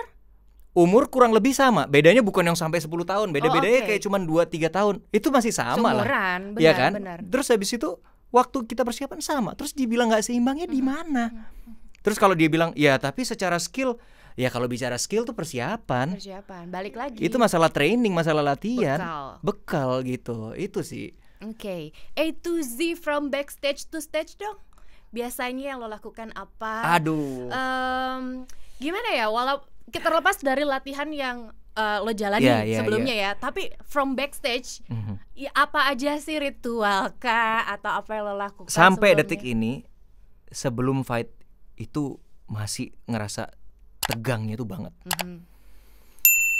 umur kurang lebih sama. Bedanya bukan yang sampai 10 tahun, beda-bedanya Oh, oke. kayak cuman 2-3 tahun. Itu masih sama lah. Seumuran, benar, Iya kan? benar. Terus habis itu waktu kita persiapan sama. Terus dibilang nggak seimbangnya di Mhm. mana? Terus kalau dia bilang, ya tapi secara skill, ya kalau bicara skill tuh persiapan. persiapan balik lagi Itu masalah training, masalah latihan, bekal bekal gitu. Itu sih. Oke, A to Z from backstage to stage dong. Biasanya yang lo lakukan apa? Aduh. Em, gimana ya? Walau kita lepas dari latihan yang eh, lo jalani Iya, iya, sebelumnya ya, tapi from backstage, Mhm. ya apa aja sih ritual kah atau apa yang lo lakukan? Sampai sebelumnya? detik ini sebelum fight itu masih ngerasa tegangnya tuh banget. Mhm.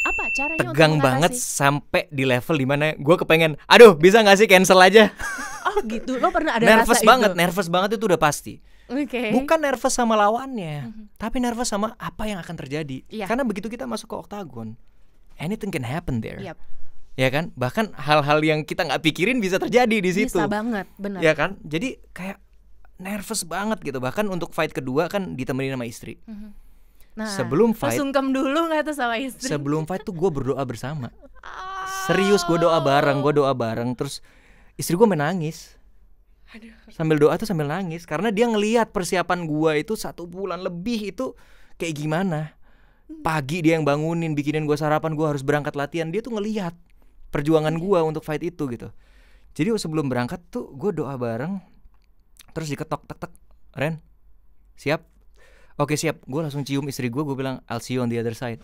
Apa caranya untuk Tegang banget mengatasi? sampai di level di mana gue kepengen, aduh bisa nggak sih cancel aja? [laughs] Oh gitu, lo pernah ada nervous rasa banget, itu? nervous banget itu udah pasti. Oke. Bukan nervous sama lawannya, tapi nervous sama apa yang akan terjadi. Iya. Karena begitu kita masuk ke oktagon, anything can happen there. Yap, Ya kan? Bahkan hal-hal yang kita nggak pikirin bisa terjadi di situ. bisa banget, benar. Ya kan? Jadi kayak nervous banget gitu. Bahkan untuk fight kedua kan ditemenin sama istri. Nah, sebelum fight- sungkem dulu nggak tuh sama istri? Sebelum fight tuh gue berdoa bersama. Ah. Serius gue doa bareng, gue doa bareng. Terus istri gue menangis. Sambil doa tuh sambil nangis karena dia ngelihat persiapan gua itu satu bulan lebih itu kayak gimana. Pagi dia yang bangunin, bikinin gua sarapan, gua harus berangkat latihan. Dia tuh ngelihat perjuangan gua untuk fight itu gitu. Jadi sebelum berangkat tuh gue doa bareng. Terus diketok tek tek. Ren, siap? Oke siap. Gue langsung cium istri gue. Gue bilang I'll see you on the other side.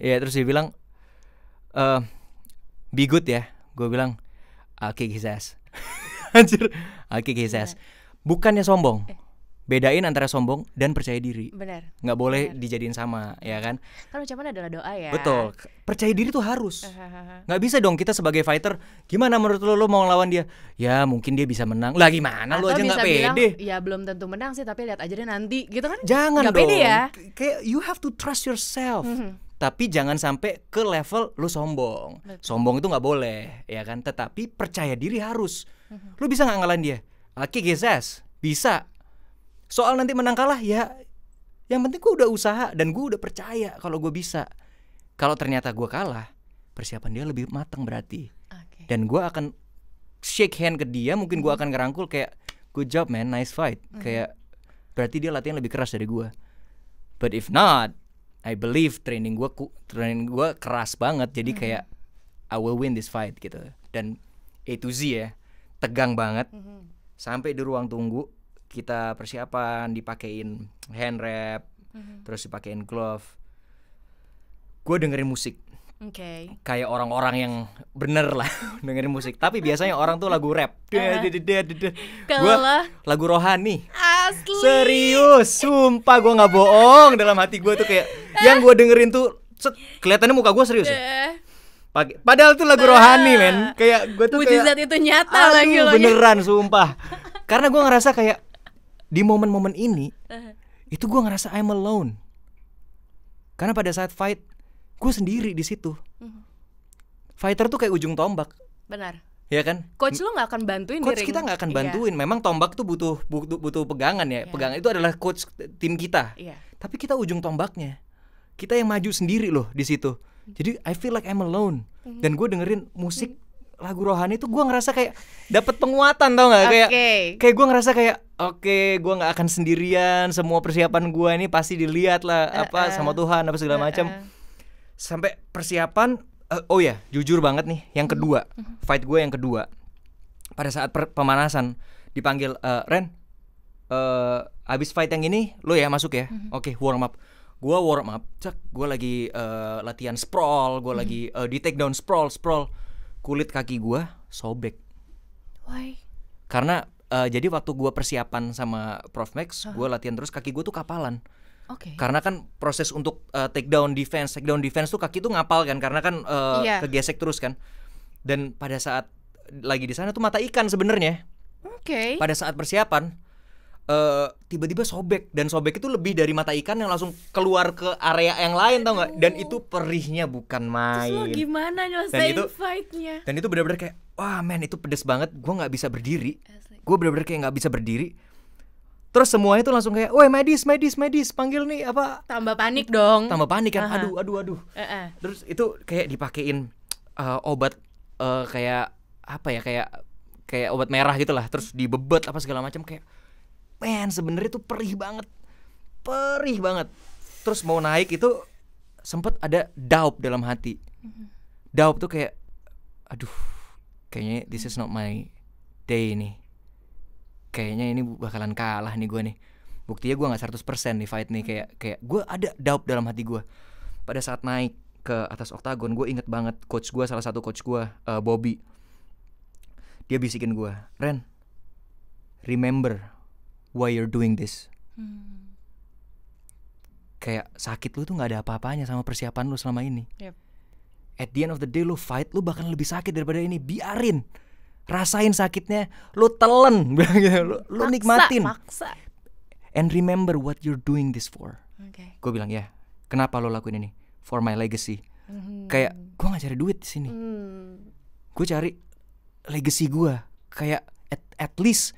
Ya terus dia bilang eh be good ya. Gue bilang I'll kick his ass. [laughs] Anjir, kick his ass. Bukannya sombong. Bedain antara sombong dan percaya diri. Benar. Nggak boleh dijadiin sama, ya kan? Kan ucapan adalah doa ya. Betul. Percaya diri tuh harus. Hahaha. Nggak bisa dong kita sebagai fighter. Gimana menurut lo lo mau ngelawan dia? Ya mungkin dia bisa menang. Lah gimana lo aja nggak bilang, pede? ya belum tentu menang sih, tapi lihat aja deh nanti, gitu kan? Jangan Nggak dong. pede ya. Kayak you have to trust yourself. Mhm. Tapi jangan sampai ke level lu sombong. Betul. Sombong itu nggak boleh, ya kan? Tetapi percaya diri harus. Lu bisa nggak ngalahin dia? Laki geses, bisa. Soal nanti menang kalah ya, yang penting gue udah usaha dan gue udah percaya kalau gue bisa. Kalau ternyata gue kalah, persiapan dia lebih matang berarti. Oke. Dan gue akan shake hand ke dia, mungkin gue akan ngerangkul kayak good job man, nice fight. Kayak berarti dia latihan lebih keras dari gue. But if not, I believe training gue training gue keras banget. Jadi kayak I will win this fight gitu. Dan A to Z ya, tegang banget. Mhm. Sampai di ruang tunggu kita persiapan, dipakein hand wrap, Mhm. terus dipakein glove. Gue dengerin musik Oke. kayak orang-orang yang bener lah [laughs] dengerin musik. Tapi biasanya orang tuh lagu rap. [laughs] Lo lagu rohani. asli. Serius, sumpah gue nggak bohong dalam hati gue tuh kayak yang gue dengerin tuh set, kelihatannya muka gue serius. ya. Pagi- Padahal tuh lagu rohani men. Kayak gue tuh Mujizat kayak itu nyata Aduh, lagi beneran sumpah. Karena gue ngerasa kayak di momen-momen ini Eh, itu gue ngerasa I'm alone. Karena pada saat fight gue sendiri di situ. Mhm. Fighter tuh kayak ujung tombak, Benar. ya kan? Coach lo nggak akan bantuin Coach kita nggak akan Iya, bantuin. Memang tombak tuh butuh butuh, butuh pegangan ya. Iya. Pegangan itu adalah coach tim kita. Iya. Tapi kita ujung tombaknya. Kita yang maju sendiri loh di situ. Jadi I feel like I'm alone. Mhm. Dan gue dengerin musik lagu rohani itu gue ngerasa kayak dapat penguatan tau nggak kayak Oke. kayak gue ngerasa kayak oke gue nggak akan sendirian semua persiapan gue ini pasti dilihat lah apa Eh-eh. sama Tuhan apa segala macam Eh, eh. sampai persiapan eh, oh ya jujur banget nih yang kedua fight gue yang kedua pada saat per- pemanasan dipanggil eh, Ren eh abis fight yang ini lo ya masuk ya oke warm up gue warm up cek gue lagi eh, latihan sprawl gue lagi eh, di take down sprawl sprawl kulit kaki gue sobek Why? karena eh, jadi waktu gue persiapan sama Prof Max gue latihan terus kaki gue tuh kapalan Oke. karena kan proses untuk uh, take down defense, take down defense tuh kaki tuh ngapal kan karena kan uh, Iya. kegesek terus kan. Dan pada saat lagi di sana tuh mata ikan sebenarnya. Oke. Pada saat persiapan eh tiba-tiba sobek dan sobek itu lebih dari mata ikan yang langsung keluar ke area yang lain tau nggak? Dan itu perihnya bukan Terus lo main. gimana nyelesain itu- fightnya? Dan itu benar-benar kayak wah men itu pedes banget. Gue nggak bisa berdiri. Gue benar-benar kayak nggak bisa berdiri. Terus semuanya tuh langsung kayak, woi medis, medis, medis, panggil nih apa? Tambah panik dong. Tambah panik kan, Aha. aduh, aduh, aduh. Eh, eh. terus itu kayak dipakein uh, obat uh, kayak apa ya kayak kayak obat merah gitu lah terus dibebet apa segala macam kayak men sebenarnya itu perih banget. Perih banget. Terus mau naik itu sempet ada doubt dalam hati. Doubt tuh kayak aduh kayaknya this is not my day nih. Kayaknya ini bakalan kalah nih gue nih. Buktinya gue nggak 100% nih fight nih kayak kayak gue ada doubt dalam hati gue pada saat naik ke atas oktagon gue inget banget coach gue salah satu coach gue eh, Bobby. Dia bisikin gue Ren remember why you're doing this Hmm. kayak sakit lu tuh nggak ada apa-apanya sama persiapan lu selama ini Yep. at the end of the day lu fight lu bahkan lebih sakit daripada ini biarin rasain sakitnya lu telen [laughs] gitu lu, lu nikmatin Paksa. and remember what you're doing this for Oke. gue bilang ya kenapa lo lakuin ini for my legacy Mhm. kayak gue nggak cari duit di sini Hmm. gue cari legacy gue kayak at, at least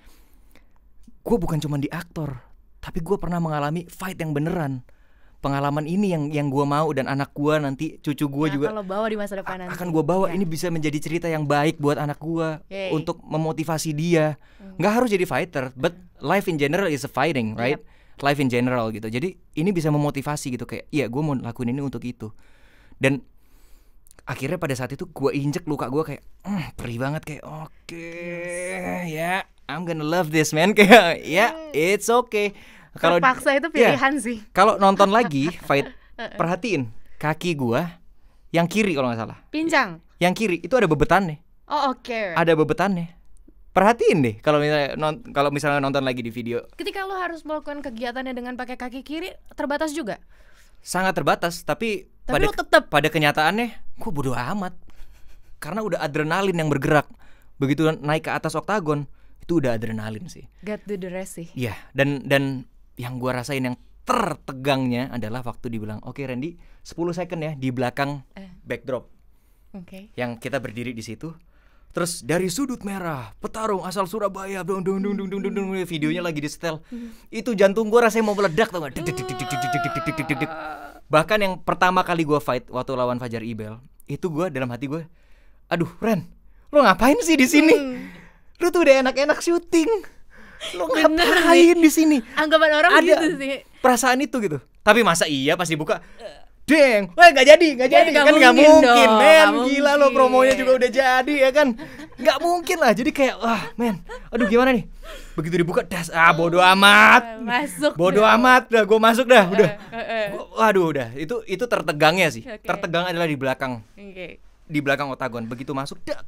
gue bukan cuma di aktor tapi gue pernah mengalami fight yang beneran. Pengalaman ini yang yang gue mau dan anak gue nanti cucu gue Yang juga lo bawa di masa depan nanti. akan gue bawa. Iya. ini bisa menjadi cerita yang baik buat anak gue Yay. untuk memotivasi dia. Nggak harus jadi fighter but life in general is a fighting right? Life in general gitu. Jadi ini bisa memotivasi gitu kayak iya gue mau lakuin ini untuk itu. Dan akhirnya pada saat itu gue injek luka gue kayak "Hmm, perih banget kayak oke ya I'm gonna love this man [laughs] kayak ya it's okay kalau Terpaksa itu ya, pilihan sih. kalau nonton lagi [laughs] fight perhatiin kaki gue yang kiri kalau nggak salah Pincang. yang kiri itu ada bebetannya Oh oke. ada bebetannya perhatiin deh kalau misalnya non- kalau misalnya nonton lagi di video Ketika lo harus melakukan kegiatannya dengan pakai kaki kiri terbatas juga. sangat terbatas tapi, Tapi pada lo tetep. pada kenyataannya gue bodo amat karena udah adrenalin yang bergerak begitu naik ke atas oktagon itu udah adrenalin sih. Get to the rest sih. Iya, yeah. dan dan yang gua rasain yang tertegangnya adalah waktu dibilang, "Oke, okay, Randy, 10 second ya di belakang eh. backdrop." Oke. Okay. Yang kita berdiri di situ. Terus dari sudut merah, petarung asal Surabaya, dong dong dong dong dong dong, dong videonya lagi di setel. Itu jantung gue rasanya mau meledak tau gak? Bahkan yang pertama kali gue fight waktu lawan Fajar Ibel, itu gue dalam hati gue, aduh Ren, lo ngapain sih di sini? Lu tuh udah enak-enak syuting. Lo Bener ngapain di sini? Anggapan orang ada gitu sih. perasaan itu gitu. Tapi masa iya pas dibuka? Deng, wah nggak jadi, nggak jadi nggak kan nggak mungkin mungkin, dong, men, nggak gila lo mungkin. promonya juga udah jadi ya kan, nggak mungkin lah. Jadi kayak wah men. Aduh gimana nih? Begitu dibuka das ah bodoh amat. Masuk. bodoh dah. amat. Dah gue masuk dah udah. Eh, eh, eh. Gua- waduh udah. Itu itu tertegangnya sih. Oke. tertegang adalah di belakang. Oke. di belakang oktagon begitu masuk dak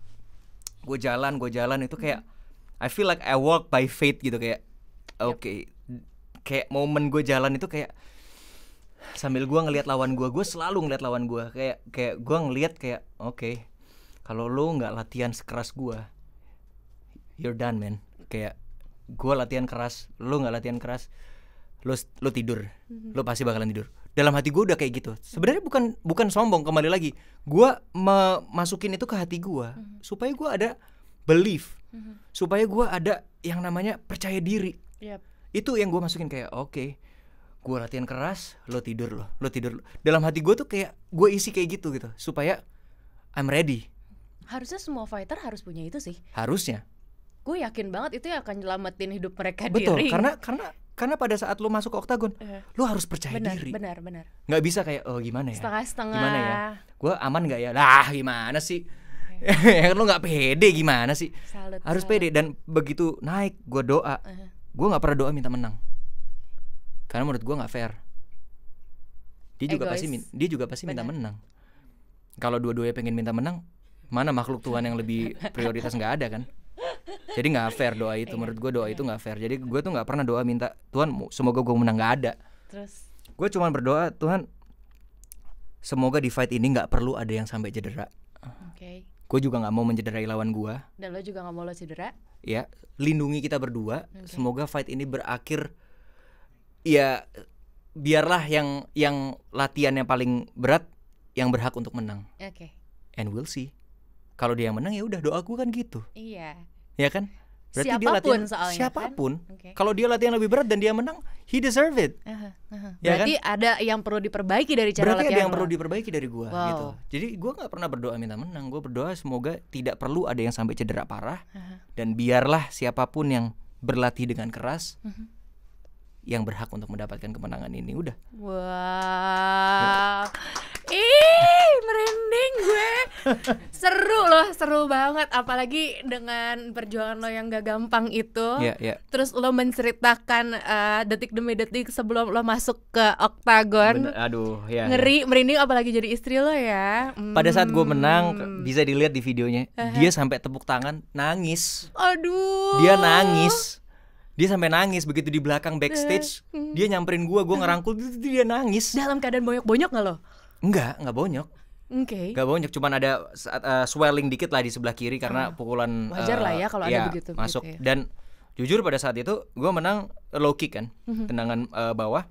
gue jalan gue jalan itu kayak I feel like I walk by faith gitu kayak oke kayak momen gue jalan itu kayak sambil gue ngelihat lawan gue gue selalu ngelihat lawan gue kayak kayak gue ngelihat kayak oke kalau lo nggak latihan sekeras gue you're done man. Kayak gue latihan keras lo nggak latihan keras lo lo tidur. Lo pasti bakalan tidur dalam hati gue udah kayak gitu sebenarnya bukan bukan sombong kembali lagi gue masukin itu ke hati gue supaya gue ada belief supaya gue ada yang namanya percaya diri Yap. itu yang gue masukin kayak oke gue latihan keras lo tidur lo lo tidur lo. dalam hati gue tuh kayak gue isi kayak gitu gitu supaya I'm ready Harusnya semua fighter harus punya itu sih. harusnya Gue yakin banget itu yang akan nyelamatin hidup mereka betul di ring. karena karena karena pada saat lo masuk ke oktagon Eh, lo harus percaya benar, diri. benar, benar. nggak bisa kayak oh gimana ya? Setengah-setengah. gimana ya? Gue aman nggak ya? Lah gimana sih? Kan lo [laughs] nggak pede gimana sih? Salut, harus salut. pede. Dan begitu naik gue doa. Eh, gue nggak pernah doa minta menang. Karena menurut gue nggak fair. Dia juga Egois. pasti min- dia juga pasti minta Benar. menang. Kalau dua-duanya pengen minta menang mana makhluk Tuhan yang lebih [laughs] prioritas nggak ada kan jadi nggak fair doa itu menurut gue doa itu nggak fair. Jadi gue tuh nggak pernah doa minta Tuhan semoga gue menang. Nggak ada. Terus? Gue cuma berdoa Tuhan semoga di fight ini nggak perlu ada yang sampai cedera. Oke. gue juga nggak mau mencederai lawan gue Dan lo juga nggak mau lo cedera? ya lindungi kita berdua. Oke. semoga fight ini berakhir. Ya biarlah yang yang latihan yang paling berat yang berhak untuk menang. Oke. and we'll see. Kalau dia yang menang ya udah doaku kan gitu. Iya. Ya kan Siapa pun latihan soalnya, kan? siapa pun Oke. kalau dia latihan lebih berat dan dia menang he deserve it Aha, aha. Ya Berarti ada yang perlu diperbaiki dari cara berarti latihan ada yang lo. perlu diperbaiki dari gua Wow. gitu jadi gua nggak pernah berdoa minta menang gua berdoa semoga tidak perlu ada yang sampai cedera parah Aha. dan biarlah siapa pun yang berlatih dengan keras Mhm. Yang berhak untuk mendapatkan kemenangan ini udah Wow. Ih, merinding gue. Seru loh, seru banget apalagi dengan perjuangan lo yang gak gampang itu. ya ya Terus lo menceritakan eh, detik demi detik sebelum lo masuk ke oktagon. Bener, aduh ya. Ngeri, merinding apalagi jadi istri lo ya. pada saat gue Hmm. menang bisa dilihat di videonya dia sampai tepuk tangan nangis Aduh. dia nangis dia sampai nangis begitu di belakang backstage Hmm. dia nyamperin gua gua ngerangkul itu dia nangis Dalam keadaan bonyok-bonyok gak lo? enggak enggak bonyok Oke. enggak bonyok cuman ada eh, swelling dikit lah di sebelah kiri karena pukulan Ah. Wajar eh, lah ya kalau ada begitu- masuk begitu ya. dan jujur pada saat itu gua menang low kick kan Mhm. tendangan eh, bawah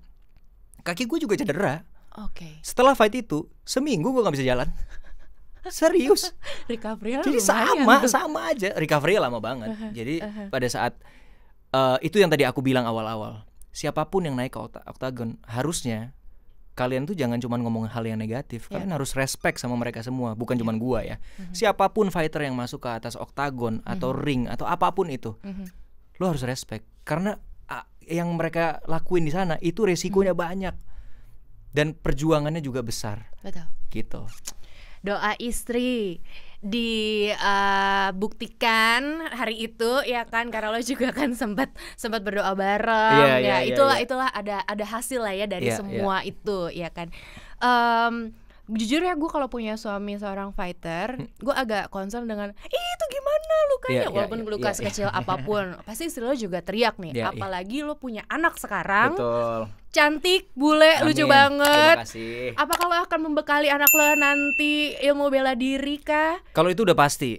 kaki gue juga cedera Oke. setelah fight itu seminggu gua nggak bisa jalan [laughs] serius Recovery jadi sama sama aja recovery lama banget jadi pada saat eh, itu yang tadi aku bilang awal-awal. Siapa pun yang naik ke okta- oktagon harusnya kalian tuh jangan cuma ngomong hal yang negatif. Ya. kalian harus respect sama mereka semua bukan cuma gua ya. Siapa pun fighter yang masuk ke atas oktagon atau ring atau apa pun itu Mhm. lo harus respect. Karena ah, yang mereka lakuin di sana itu resikonya banyak. Dan perjuangannya juga besar. Betul. gitu. Doa istri dibuktikan hari itu ya kan? Karena lo juga kan sempat sempat berdoa bareng Iya, ya. iya, iya, itulah iya. itulah ada ada hasil lah ya dari Iya, semua itu ya kan? Em, jujur ya gue kalau punya suami seorang fighter gue agak concern dengan Ih, itu gimana lukanya Hmm. Iya, iya, walaupun iya, luka iya, sekecil apa pun [laughs] pasti istri lo juga teriak nih Iya, iya. apalagi lo punya anak sekarang betul cantik bule lucu Amin. banget terima kasih Apakah lo akan membekali anak lo nanti ilmu bela diri kah? Kalau itu udah pasti.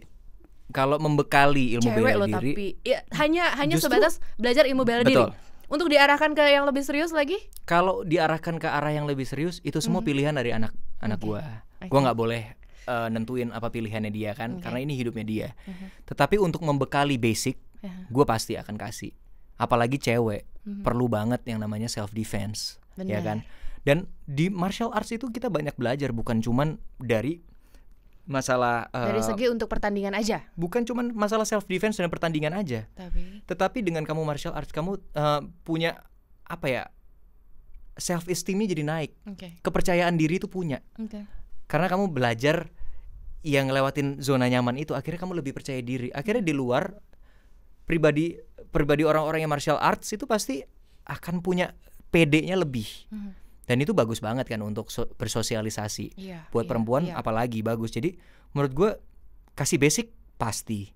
Kalau membekali ilmu Cewek bela lo diri, tapi ya, hanya hanya Justru- sebatas belajar ilmu bela diri. Betul. Untuk diarahkan ke yang lebih serius lagi? kalau diarahkan ke arah yang lebih serius, itu semua pilihan dari anak anak. Oke. gua. Oke. Gua nggak boleh eh, nentuin apa pilihannya dia kan, Oke. karena ini hidupnya dia. Mhm. Tetapi untuk membekali basic, Ya. gua pasti akan kasih. Apalagi cewek, Mhm. perlu banget yang namanya self defense, ya Benar. kan? Dan di martial arts itu kita banyak belajar, bukan cuman dari masalah eh, Dari segi untuk pertandingan aja. bukan cuman masalah self defense dan pertandingan aja. Tapi Tetapi dengan kamu martial arts kamu eh, punya apa ya? Self esteemnya jadi naik. oke. Kepercayaan diri itu punya. Oke. Karena kamu belajar yang ngelewatin zona nyaman itu akhirnya kamu lebih percaya diri akhirnya di luar pribadi pribadi orang-orang yang martial arts itu pasti akan punya PD-nya lebih Mhm. dan itu bagus banget kan untuk so- bersosialisasi Iya, buat iya, perempuan iya. apalagi bagus jadi menurut gue kasih basic pasti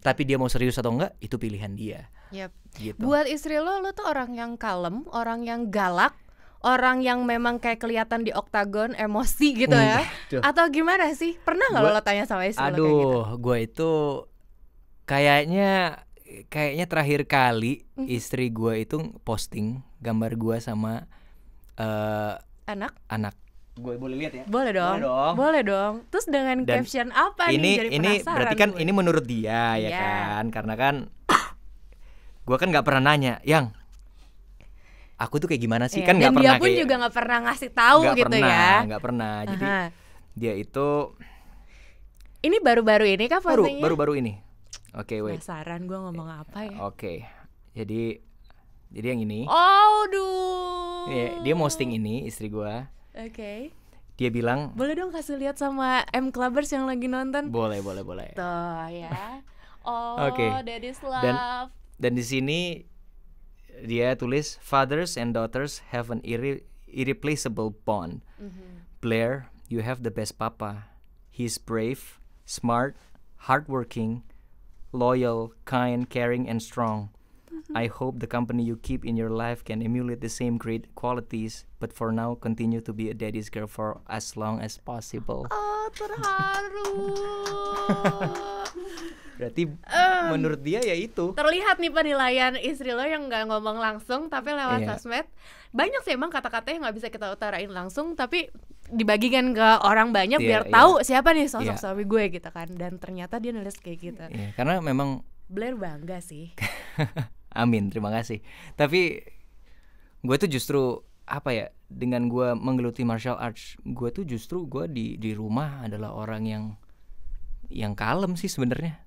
tapi dia mau serius atau enggak itu pilihan dia Yap. gitu Buat istri lo, lo tuh orang yang kalem, orang yang galak, orang yang memang kayak kelihatan di oktagon emosi gitu ya? Aduh. Atau gimana sih? Pernah nggak lo, Gua- lo tanya sama istri lo kayak gitu? aduh gue itu kayaknya kayaknya terakhir kali Mhm. istri gue itu posting gambar gue sama eh Anak? anak gue boleh lihat ya Boleh dong. Boleh dong. Boleh dong. Terus dengan Dan caption apa ini nih? Jadi ini berarti kan gue. ini menurut dia ya Iya. kan karena kan [coughs] gue kan nggak pernah nanya yang aku tuh kayak gimana sih Iya, kan nggak Dan pernah dia pun kayak juga nggak pernah ngasih tahu nggak gitu pernah ya. nggak pernah jadi Aha. dia itu Ini baru-baru ini kah baru postingnya? baru baru ini oke wait Penasaran gue ngomong apa ya? oke jadi jadi yang ini Oh, duh. Iya, dia posting ini istri gua Oke. dia bilang Boleh dong kasih lihat sama M Clubbers yang lagi nonton. boleh boleh boleh Tuh ya. [laughs] Oh, Oke. daddy's Dan- love. dan di sini dia tulis fathers and daughters have an irre- irreplaceable bond. Mhm. Blair you have the best papa. He's brave smart hardworking loyal kind caring and strong. I hope the company you keep in your life can emulate the same great qualities but for now continue to be a daddy's girl for as long as possible. Oh, terharu. [laughs] berarti Em. menurut dia ya itu Terlihat nih penilaian istri lo yang nggak ngomong langsung tapi lewat Iya. sosmed. Banyak sih emang kata-kata yang nggak bisa kita utarain langsung tapi dibagikan ke orang banyak Iya, biar iya. tahu siapa nih sosok Iya. suami gue gitu kan. Dan ternyata dia nulis kayak gitu. Ya, karena memang Blair bangga sih. [laughs] Amin, terima kasih. Tapi gue tuh justru apa ya dengan gue menggeluti martial arts, gue tuh justru gue di di rumah adalah orang yang yang kalem sih sebenarnya.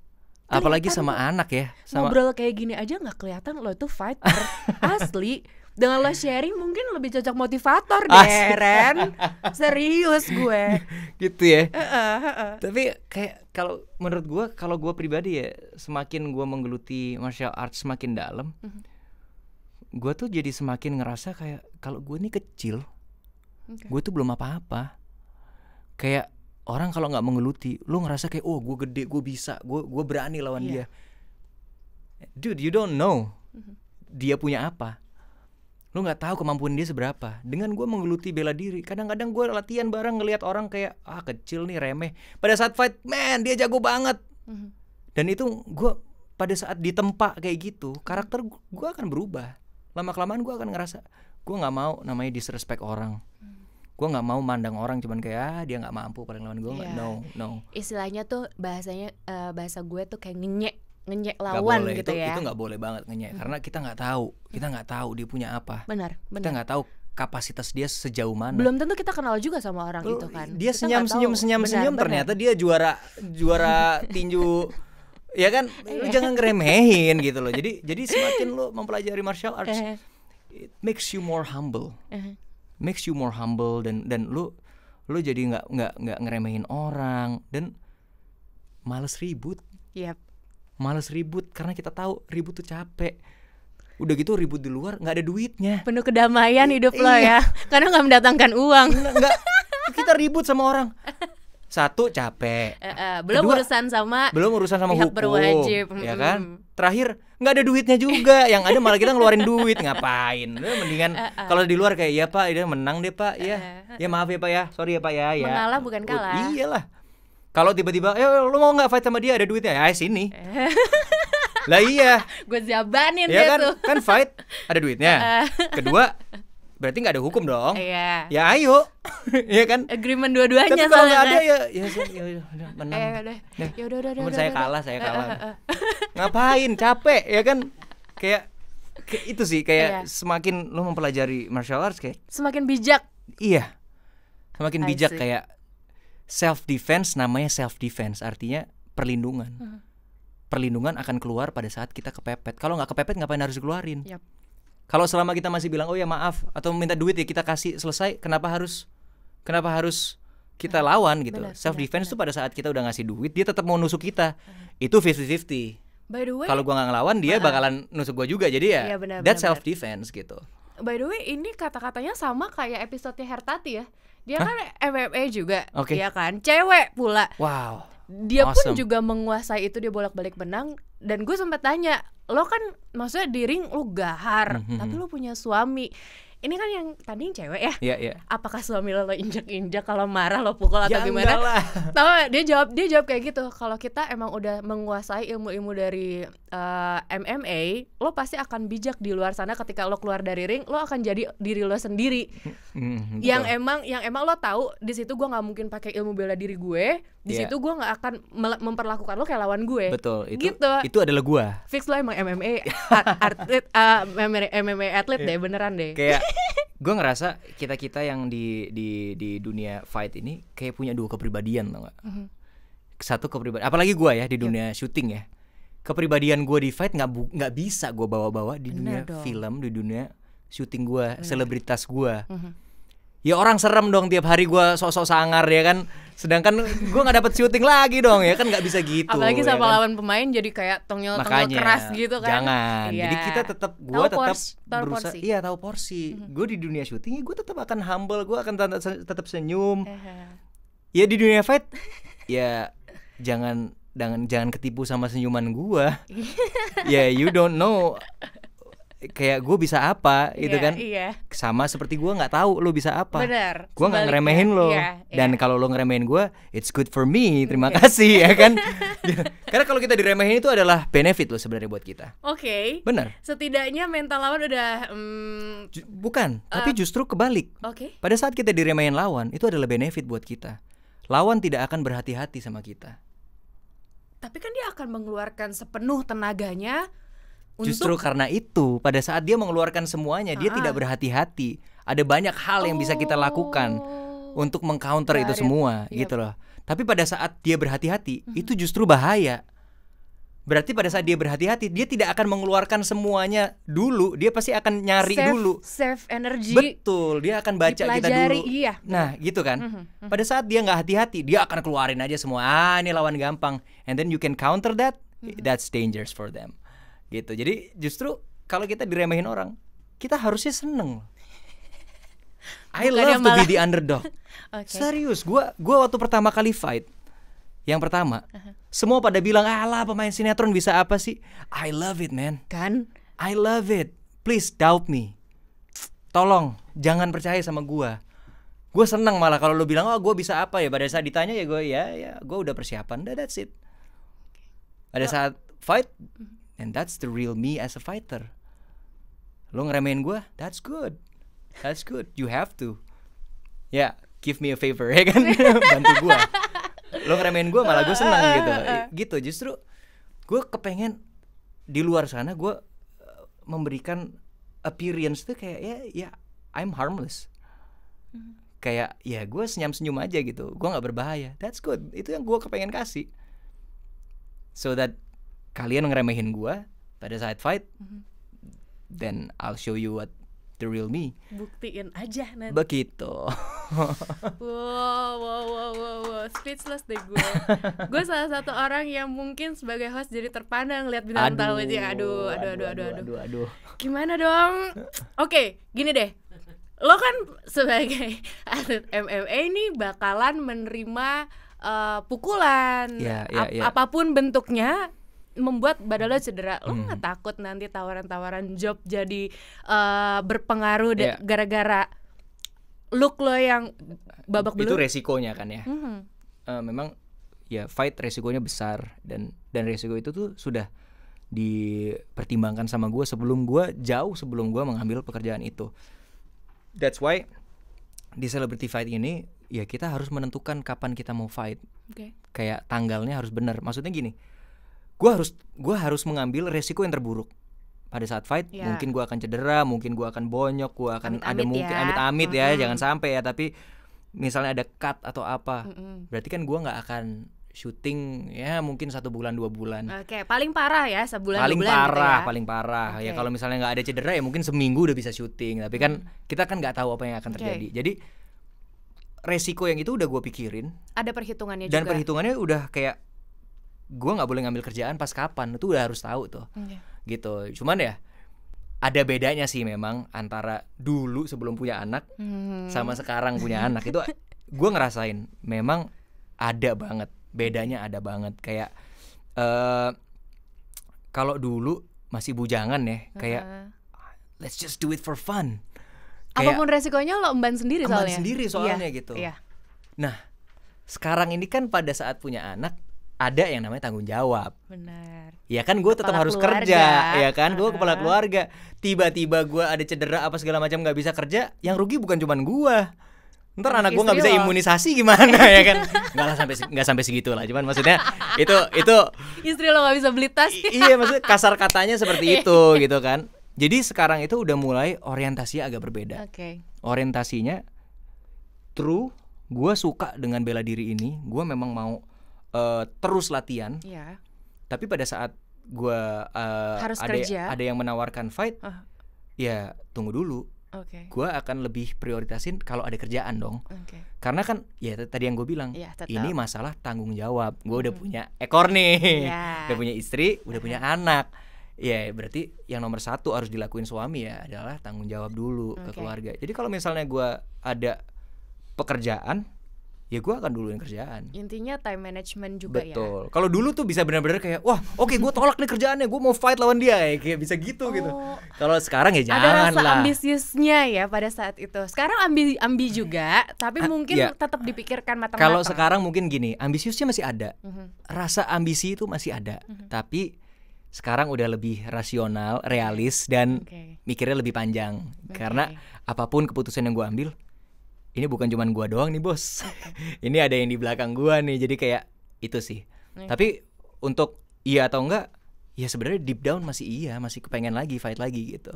Apalagi sama anak ya, sama Ngobrol kayak gini aja nggak kelihatan lo itu fighter [laughs] asli. Dengan lo sharing mungkin lebih cocok motivator deh, Asli. Ren. Serius gue. gitu ya. Heeh, heeh. Tapi kayak kalau menurut gue kalau gue pribadi ya semakin gue menggeluti martial arts semakin dalam, Mhm. gue tuh jadi semakin ngerasa kayak kalau gue ini kecil, gue tuh belum apa-apa. Kayak orang kalau nggak menggeluti, lu ngerasa kayak oh gue gede, gue bisa, gue gue berani lawan Iya. dia. Dude, you don't know Mhm. dia punya apa. Lu nggak tahu kemampuan dia seberapa. Dengan gue menggeluti bela diri, kadang-kadang gue latihan bareng ngelihat orang kayak ah kecil nih remeh. Pada saat fight, man dia jago banget. Mhm. Dan itu gue pada saat ditempa kayak gitu, karakter gue akan berubah. Lama kelamaan gue akan ngerasa gue nggak mau namanya disrespect orang. Gue nggak mau mandang orang cuman kayak ah dia nggak mampu paling lawan gue Iya. no no Istilahnya tuh bahasanya eh, bahasa gue tuh kayak ngenyek ngenyek lawan boleh gitu itu ya. itu nggak boleh banget ngenyek karena kita nggak tahu kita nggak tahu dia punya apa Benar, kita benar. nggak tahu kapasitas dia sejauh mana Belum tentu kita kenal juga sama orang itu kan. dia Kita senyum senyum senyum Benar, senyum benar. ternyata dia juara juara [laughs] tinju ya kan lu Iya. jangan ngeremehin gitu loh jadi jadi semakin lu mempelajari martial arts Eh, it makes you more humble eh. Makes you more humble dan dan lu lu jadi nggak nggak nggak ngeremehin orang dan males ribut Yap. males ribut karena kita tahu ribut tuh capek udah gitu ribut di luar nggak ada duitnya Penuh kedamaian hidup lo Iya. ya. Karena nggak mendatangkan uang. nggak- [laughs] kita ribut sama orang satu capek. Eh, eh, belum Kedua, urusan sama belum urusan sama pihak hukum berwajib, ya kan? Terakhir nggak ada duitnya juga. [laughs] Yang ada malah kita ngeluarin duit. Ngapain? Mendingan Eh, eh. kalau di luar kayak ya pak dia menang deh pak. Ya. Eh, ya maaf ya pak ya. Sorry ya pak ya. Ya. Mengalah bukan Oh, kalah. iyalah. Kalau tiba-tiba eh lu mau nggak fight sama dia? Ada duitnya? Ya sini. [laughs] Lah iya. Gue jabanin ya kan? tuh. kan fight ada duitnya. Kedua [laughs] berarti nggak ada hukum dong Iya. ya ayo [laughs] ya kan Agreement dua-duanya tapi kalau nggak ada ya ya, [laughs] menang udah. Ya. Udah udah udah. Udah, saya kalah, saya Eh, kalah. eh, eh, eh. [laughs] ngapain capek ya kan kayak, kayak itu sih kayak Iya. semakin lo mempelajari martial arts kayak Semakin bijak. iya semakin bijak kayak self defense namanya self defense artinya perlindungan perlindungan akan keluar pada saat kita kepepet kalau nggak kepepet ngapain harus dikeluarin Yap. Kalau selama kita masih bilang oh ya maaf atau minta duit ya kita kasih selesai kenapa harus kenapa harus kita lawan gitu. Benar, Self defense benar, tuh pada saat kita udah ngasih duit dia tetap mau nusuk kita. Itu 50-50. By the way, Kalau gua nggak ngelawan dia bakalan nusuk gua juga. Jadi ya Iya, benar, that's benar, self defense gitu. by the way ini kata-katanya sama kayak episodenya Hertati ya. Dia kan MMA juga, Oke. ya kan? Cewek pula. Wow. Dia pun Awesome. juga menguasai itu dia bolak-balik benang dan gue sempat tanya, lo kan maksudnya di ring lo gahar, Mhm. tapi lo punya suami. Ini kan yang tadi yang cewek ya. Iya, iya. Apakah suami lo lo injak-injak kalau marah lo pukul atau Ya gimana? lah. Tahu dia jawab dia jawab kayak gitu. Kalau kita emang udah menguasai ilmu-ilmu dari eh, MMA, lo pasti akan bijak di luar sana ketika lo keluar dari ring, lo akan jadi diri lo sendiri. Mhm, yang betul. emang yang emang lo tahu di situ gua nggak mungkin pakai ilmu bela diri gue. Di Iya. situ gua nggak akan memperlakukan lo kayak lawan gue. Betul. Itu Gitu. itu adalah gua. Fix lo emang MMA [laughs] a- atlet uh, MMA atlet Iya. deh beneran deh. Kayak [laughs] gua ngerasa kita-kita yang di di di dunia fight ini kayak punya dua kepribadian tau gak? Mhm. Satu kepribadian apalagi gua ya Iya. di dunia syuting ya. Kepribadian gua di fight nggak nggak bisa gua bawa-bawa di Bener dunia dong. film, di dunia syuting gua, selebritas gua. Mhm. Ya orang serem dong tiap hari gua sok-sok sangar ya kan. Sedangkan gua nggak dapet syuting lagi dong ya kan nggak bisa gitu. Apalagi ya sama kan? lawan pemain jadi kayak tongnyol tongnyol Makanya keras gitu kan. Jangan. Iya. Jadi kita tetap gua Tahu tetap berusaha porsi. Iya tahu porsi. Gue di dunia syuting ya gue tetap akan humble, gue akan tetap, senyum. Eh, Ya di dunia fight ya jangan jangan jangan ketipu sama senyuman gua. [laughs] ya you don't know kayak gue bisa apa gitu iya, kan. Iya. Sama seperti gua nggak tahu lo bisa apa. Gua nggak ngeremehin lo. Iya, Dan iya. kalau lo ngeremehin gua, it's good for me. Terima kasih ya kan. [laughs] [laughs] Karena kalau kita diremehin itu adalah benefit lo sebenarnya buat kita. Oke. Benar. Setidaknya mental lawan udah Ju- Bukan, Eh. tapi justru kebalik. oke. Pada saat kita diremehin lawan, itu adalah benefit buat kita. Lawan tidak akan berhati-hati sama kita. Tapi kan dia akan mengeluarkan sepenuh tenaganya untuk Justru karena itu, pada saat dia mengeluarkan semuanya, dia Ah. tidak berhati-hati. Ada banyak hal yang bisa kita lakukan Oh. untuk mengcounter itu Got it. semua, Yep. gitu loh. Tapi pada saat dia berhati-hati, itu justru bahaya. Berarti pada saat dia berhati-hati, dia tidak akan mengeluarkan semuanya dulu. Dia pasti akan nyari save, dulu. Save energy. Betul, dia akan baca kita dulu. iya. Nah, gitu kan. Mhm, Pada saat dia nggak hati-hati, dia akan keluarin aja semua. Ah, ini lawan gampang. And then you can counter that. Mhm. That's dangerous for them. Gitu. Jadi justru kalau kita diremehin orang, kita harusnya seneng. I love to be the underdog. [laughs] Oke. Serius, gua gua waktu pertama kali fight yang pertama, semua pada bilang, "Alah, pemain sinetron bisa apa sih?" I love it, man. Kan? I love it. Please doubt me. Tolong jangan percaya sama gua. Gue seneng malah kalau lu bilang oh gue bisa apa ya pada saat ditanya ya gue ya ya gue udah persiapan that's it. Pada saat fight and that's the real me as a fighter. Lo ngeremehin gue, that's good. That's good. You have to. Ya, give me a favor [laughs] ya kan bantu gua. Lo ngeremehin gue malah gue seneng gitu. [laughs] Gitu justru gue kepengen di luar sana gue uh, memberikan appearance tuh kayak ya ya I'm harmless kayak ya gue senyum senyum aja gitu gue nggak berbahaya that's good itu yang gue kepengen kasih so that kalian ngeremehin gue pada saat fight then I'll show you what the real me Buktiin aja nanti. begitu [laughs] Wow, wow, wow, wow, wow. speechless deh gue. gue salah satu orang yang mungkin sebagai host jadi terpandang lihat bintang tamu aja. Aduh, aduh, aduh, aduh, aduh. aduh, aduh. Gimana dong? Oke, gini deh. Lo kan sebagai atlet MMA ini bakalan menerima eh, pukulan, ya, ap- ya. apa pun bentuknya membuat badan lo cedera. Lo Hmm. nggak takut nanti tawaran-tawaran job jadi eh, berpengaruh Ya. gara-gara look lo yang babak itu belur? resikonya kan ya Mhm. Eh, memang ya fight resikonya besar dan dan resiko itu tuh sudah dipertimbangkan sama gue sebelum gue jauh sebelum gue mengambil pekerjaan itu that's why di celebrity fight ini ya kita harus menentukan kapan kita mau fight Oke. kayak tanggalnya harus benar maksudnya gini gue harus gua harus mengambil resiko yang terburuk pada saat fight Ya. mungkin gue akan cedera mungkin gue akan bonyok gue akan ada Amit-amit mungkin ya. amit-amit ya Mm-mm. jangan sampai ya tapi misalnya ada cut atau apa Mm-mm. berarti kan gua nggak akan syuting ya mungkin satu bulan dua bulan Oke, paling parah ya sebulan paling dua bulan gitu parah ya. paling parah ya Oke. kalau misalnya nggak ada cedera ya mungkin seminggu udah bisa syuting tapi kan kita kan nggak tahu apa yang akan terjadi jadi resiko yang itu udah gue pikirin Ada perhitungannya dan juga. perhitungannya udah kayak gue nggak boleh ngambil kerjaan pas kapan itu udah harus tahu tuh Oke. gitu cuman ya ada bedanya sih memang antara dulu sebelum punya anak Hmm. sama sekarang punya anak itu [laughs] gue ngerasain memang ada banget bedanya ada banget kayak eh kalau dulu masih bujangan ya kayak Heeh. let's just do it for fun kayak apa pun resikonya lo emban sendiri emban soalnya. sendiri soalnya Iya, gitu. Iya. nah sekarang ini kan pada saat punya anak ada yang namanya tanggung jawab Benar. Ya kan gue tetap harus keluarga. kerja, ya kan gue kepala keluarga. Tiba-tiba gue ada cedera apa segala macam nggak bisa kerja, yang rugi bukan cuman gue. Ntar Anak gue nggak bisa imunisasi gimana ya kan? Nggak lah sampai nggak sampai segitu lah. Cuman maksudnya itu itu Istri lo gak bisa beli tas. iya maksudnya kasar katanya seperti [laughs] itu gitu kan. Jadi sekarang itu udah mulai orientasinya agak berbeda. Oke. Orientasinya true, gue suka dengan bela diri ini. Gue memang mau eh, terus latihan. Iya. tapi pada saat gua uh, Harus ada kerja. ada yang menawarkan fight Ah. ya tunggu dulu Oke. gua akan lebih prioritasin kalau ada kerjaan dong Oke. karena kan ya tadi yang gue bilang tetap. ini masalah tanggung jawab gue udah punya ekor nih Iya. [laughs] udah punya istri udah punya [laughs] anak ya berarti yang nomor satu harus dilakuin suami ya adalah tanggung jawab dulu ke Oke. keluarga jadi kalau misalnya gua ada pekerjaan ya gua akan duluin kerjaan Intinya time management juga ya. Betul. Kalau dulu tuh bisa benar-benar kayak, wah, oke, gue tolak nih kerjaannya, gue mau fight lawan dia, ya. kayak bisa gitu gitu. Oh. Kalau sekarang ya Ada jangan rasa lah. ambisiusnya ya pada saat itu. Sekarang ambi ambi juga, tapi Ah, mungkin iya. tetap dipikirkan matang-matang. Kalau sekarang mungkin gini, ambisiusnya masih ada, Mhm. rasa ambisi itu masih ada, tapi sekarang udah lebih rasional, realis dan Oke. mikirnya lebih panjang. Karena apa pun keputusan yang gue ambil, ini bukan cuman gua doang nih bos, [laughs] ini ada yang di belakang gua nih, jadi kayak itu sih. Oke. Tapi untuk iya atau enggak, ya sebenarnya deep down masih iya, masih kepengen lagi fight lagi gitu.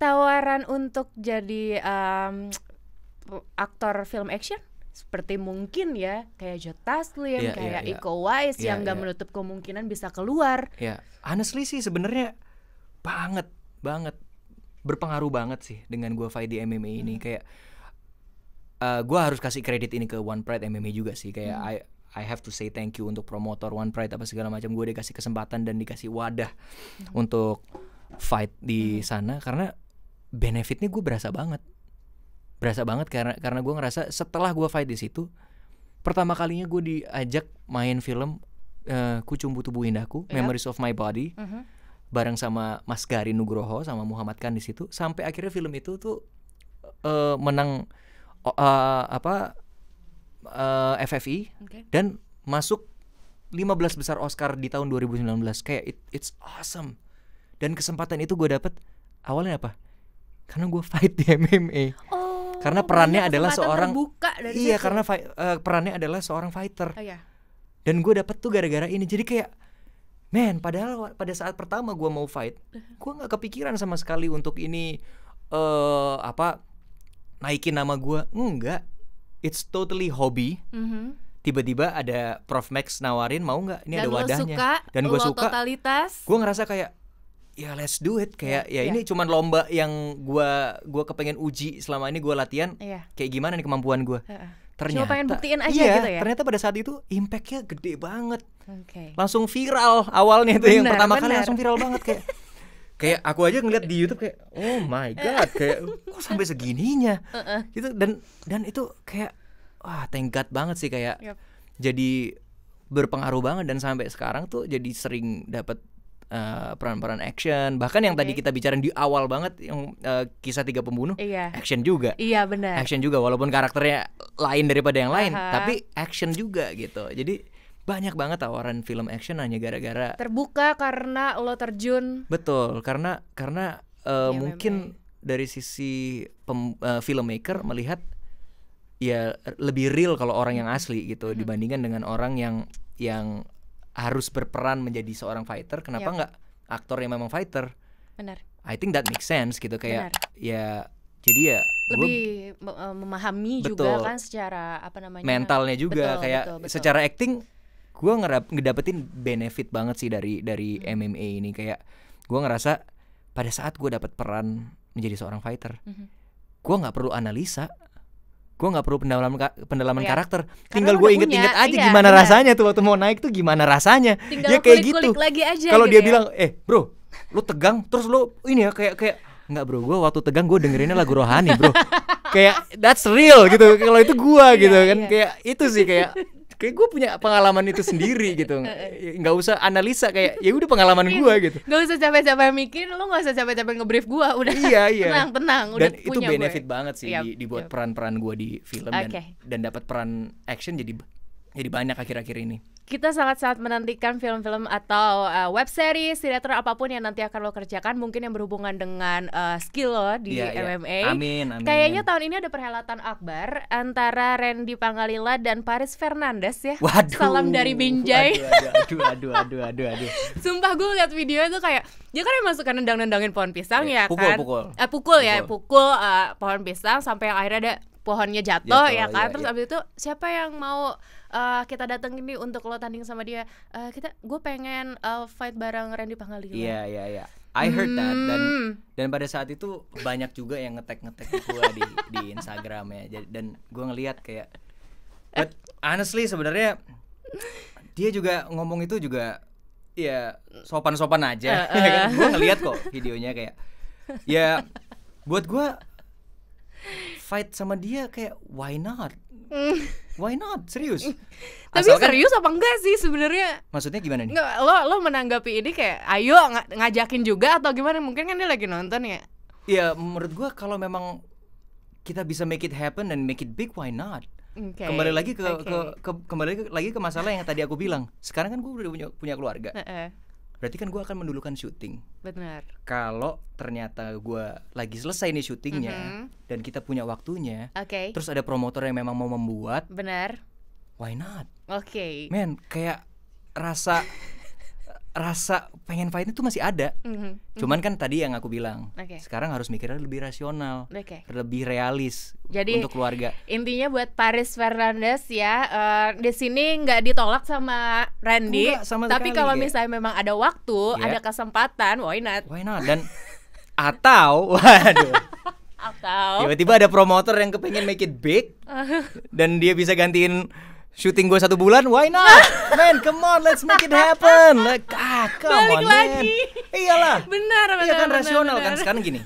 Tawaran untuk jadi em, aktor film action seperti mungkin ya kayak Joe Taslim, Iya, iya, kayak iya. Iko Uwais Iya, yang nggak iya. menutup kemungkinan bisa keluar. Ya, honestly sih sebenarnya banget banget berpengaruh banget sih dengan gua fight di MMA ini kayak eh gua harus kasih kredit ini ke One Pride MMA juga sih. Kayak I I have to say thank you untuk promotor One Pride apa segala macam. Gue dikasih kesempatan dan dikasih wadah untuk fight di sana karena benefitnya gue berasa banget. Berasa banget karena karena gue ngerasa setelah gue fight di situ pertama kalinya gue diajak main film eh, Kucumbu Tubuh Indahku Yap. Memories of My Body Mhm. bareng sama Mas Gari Nugroho sama Muhammad Khan di situ. Sampai akhirnya film itu tuh eh, menang eh, apa eh, FFI Oke. dan masuk 15 besar Oscar di tahun 2019 kayak it- it's awesome. Dan kesempatan itu gue dapet awalnya apa? Karena gue fight di MMA Oh, Karena perannya adalah seorang- dari iya situ. karena eh, perannya adalah seorang fighter. Oh, iya. dan gue dapet tuh gara-gara ini. Jadi kayak men padahal pada saat pertama gue mau fight gue nggak kepikiran sama sekali untuk ini eh apa naikin nama gue enggak it's totally hobby Mhm. tiba-tiba ada Prof Max nawarin mau nggak ini dan ada wadahnya suka, dan gue suka totalitas. gue ngerasa kayak ya let's do it kayak Iya, ya ini cuman lomba yang gue gua kepengen uji selama ini gue latihan Iya. kayak gimana nih kemampuan gue Heeh. ternyata pengen buktiin aja iya, gitu ya? ternyata pada saat itu impactnya gede banget Oke. langsung viral awalnya itu yang pertama kali benar. langsung viral banget kayak [laughs] kayak aku aja ngeliat di YouTube kayak oh my god kayak kok sampai segininya gitu dan dan itu kayak wah thank God banget sih kayak Yap. jadi berpengaruh banget dan sampai sekarang tuh jadi sering dapat eh, peran-peran action bahkan yang tadi Oke. kita bicarain di awal banget yang eh, kisah tiga pembunuh Iya. action juga Iya benar. action juga walaupun karakternya lain daripada yang lain Aha. tapi action juga gitu jadi banyak banget tawaran film action hanya gara-gara Terbuka karena lo terjun. betul karena karena uh, Iya, mungkin dari sisi pem- uh, filmmaker melihat ya lebih real kalau orang yang asli gitu dibandingkan dengan orang yang yang harus berperan menjadi seorang fighter kenapa Yap. nggak aktor yang memang fighter Benar. I think that makes sense gitu kayak Benar. ya jadi ya gua Lebih me- eh, memahami juga Betul. kan secara apa namanya? mentalnya juga Betul, kayak betul, betul. secara acting gue ngerap ngedapetin benefit banget sih dari dari Hmm. MMA ini kayak gue ngerasa pada saat gue dapat peran menjadi seorang fighter Mhm. gue nggak perlu analisa gue nggak perlu pendalaman ka- pendalaman Iya. karakter Karena tinggal gue inget-inget aja iya, gimana benar. rasanya tuh waktu mau naik tuh gimana rasanya tinggal ya kayak gitu lagi aja kalau gitu dia ya. bilang eh bro lu tegang terus lu ini ya kayak kayak nggak bro gue waktu tegang gue dengerinnya lagu rohani bro [laughs] kayak that's real gitu kalau itu gue gitu Iya, kan iya. kayak itu sih kayak kayak gue punya pengalaman itu sendiri [laughs] gitu. Nggak usah analisa kayak ya udah pengalaman gue gitu. Gak usah capek-capek mikir, lu gak usah capek-capek nge-brief gua, udah. Iya [laughs] iya. Tenang, tenang, udah dan itu punya benefit gue. banget sih di- dibuat yap. peran-peran gue di film dan Oke. dan dapat peran action jadi jadi banyak akhir-akhir ini Kita sangat-sangat menantikan film-film atau uh, web series, sinetron apa pun yang nanti akan lo kerjakan, mungkin yang berhubungan dengan uh, skill lo di Iya, iya. MMA. amin amin Kayaknya tahun ini ada perhelatan akbar antara Randy Pangalila dan Paris Fernandes ya. Waduh. Salam dari Binjai. Aduh, aduh, aduh, aduh, aduh, aduh. Sumpah gue liat video itu kayak dia kan emang suka nendang-nendangin pohon pisang Iya, ya pukul, kan. pukul. Eh, pukul ya, Pukul. pukul uh, pohon pisang sampai yang akhirnya ada pohonnya jatuh, ya kan. iya, Terus iya. abis itu siapa yang mau uh, kita datang ini untuk lo tanding sama dia? Uh, kita gue pengen uh, fight bareng Randy Pangalila. Iya, iya, iya. I heard that dan Hmm. dan pada saat itu banyak juga yang ngetek ngetek gue di di Instagram ya Jadi- dan gue ngelihat kayak but honestly sebenarnya dia juga ngomong itu juga ya sopan-sopan aja Eh, ya kan gue ngelihat kok videonya kayak ya buat gue fight sama dia kayak why not why not serius Hmm. [laughs] Tapi Asalkan- serius apa enggak sih sebenarnya? maksudnya gimana nih Nggak, lo lo menanggapi ini kayak ayo nga- ngajakin juga atau gimana? Mungkin kan dia lagi nonton ya. Ya menurut gua kalau memang kita bisa make it happen dan make it big why not? Oke, Kembali lagi ke, oke. ke, ke- kembali ke- lagi ke masalah yang tadi aku bilang. Sekarang kan gue udah punya punya keluarga. Berarti kan gua akan mendulukan syuting. benar. Kalau ternyata gua lagi selesai nih syutingnya Mhm. dan kita punya waktunya, Oke. terus ada promotor yang memang mau membuat, Benar. why not? Oke. Men, kayak rasa rasa pengen fight itu masih ada. Mhm. Cuman kan tadi yang aku bilang, Oke. sekarang harus mikirnya lebih rasional, Oke. lebih realis Jadi- untuk keluarga. Intinya buat Paris Fernandes ya eh, di sini nggak ditolak sama Randy. Enggak, sama tapi kalau kayak- misalnya memang ada waktu, Iya. ada kesempatan, why not? Why not? Dan [laughs] atau [laughs] waduh, Atau tiba-tiba ada promotor yang kepengen make it big [laughs] dan dia bisa gantiin syuting gue satu bulan, why not? [laughs] Man, come on, let's make it happen. Like, ah, come Balik on, lagi. man. Iyalah. benar, benar, Iya kan benar, rasional benar. kan sekarang gini.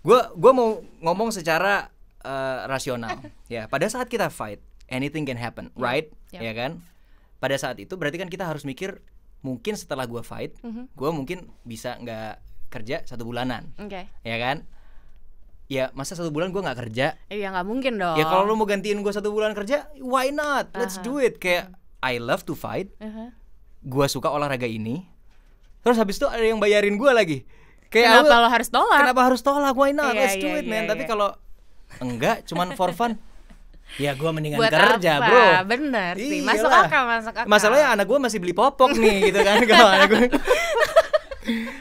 Gue gua mau ngomong secara eh, rasional. [laughs] Ya, pada saat kita fight, anything can happen, right? Yap. Ya kan? Pada saat itu berarti kan kita harus mikir mungkin setelah gua fight, Mhm. gua mungkin bisa nggak kerja satu bulanan, Oke. ya kan? Ya masa satu bulan gua nggak kerja? Iya nggak mungkin dong. Ya kalau lu mau gantiin gua satu bulan kerja, why not? Let's Aha. do it. Kayak I love to fight, Uh-huh. gua suka olahraga ini. Terus habis itu ada yang bayarin gua lagi. Kayak Kenapa aku- lo harus tolak? Kenapa harus tolak? Why not? Iya, Let's do iya, it, iya, man. Tapi iya. kalau enggak, cuman for fun. [laughs] ya gua mendingan Buat kerja, apa? bro. Bener sih. Masuk Iyalah. akal, masuk akal. Masalahnya anak gua masih beli popok nih, gitu kan? [laughs] Kalau anak gua [laughs]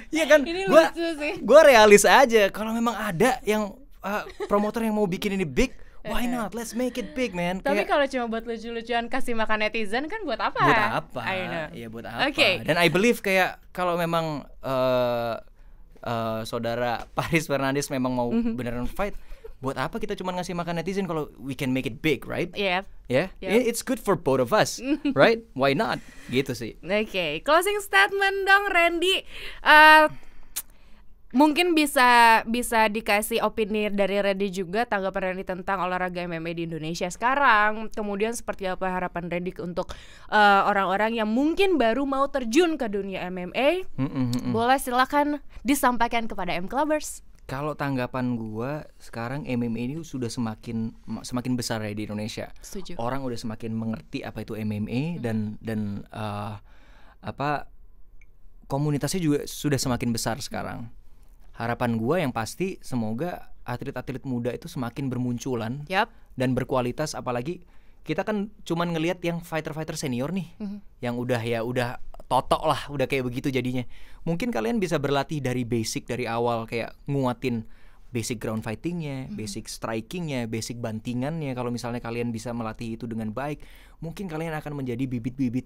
Iya kan? Ini gua lucu sih. gua realis aja. Kalau memang ada yang uh, promotor yang mau bikin ini big, why not? Let's make it big, man. Tapi Kayak- kalau cuma buat lucu-lucuan kasih makan netizen kan buat apa? buat apa? I know. Ya buat apa? Oke. Dan I believe kayak kalau memang eh eh, saudara Paris Fernandes memang mau Mhm. beneran fight, buat apa kita cuma ngasih makan netizen kalau we can make it big, right? Iya. Ya, Yeah. it's good for both of us, [laughs] right? Why not? Gitu sih. Oke, closing statement dong Randy. Eh, mungkin bisa bisa dikasih opini dari Randy juga tanggapan Randy tentang olahraga MMA di Indonesia sekarang. Kemudian seperti apa harapan Randy untuk eh, orang-orang yang mungkin baru mau terjun ke dunia MMA? Mm-mm, mm-mm. Boleh silakan disampaikan kepada M Clubbers. Kalau tanggapan gua sekarang MMA ini sudah semakin semakin besar ya di Indonesia. Setuju. Orang udah semakin mengerti apa itu MMA dan dan eh, apa komunitasnya juga sudah semakin besar sekarang. Harapan gua yang pasti semoga atlet-atlet muda itu semakin bermunculan Yap. dan berkualitas apalagi kita kan cuman ngelihat yang fighter-fighter senior nih Mhm. yang udah ya udah totok lah udah kayak begitu jadinya. Mungkin kalian bisa berlatih dari basic dari awal kayak nguatin basic ground fightingnya basic strikingnya basic bantingannya. Kalau misalnya kalian bisa melatih itu dengan baik mungkin kalian akan menjadi bibit-bibit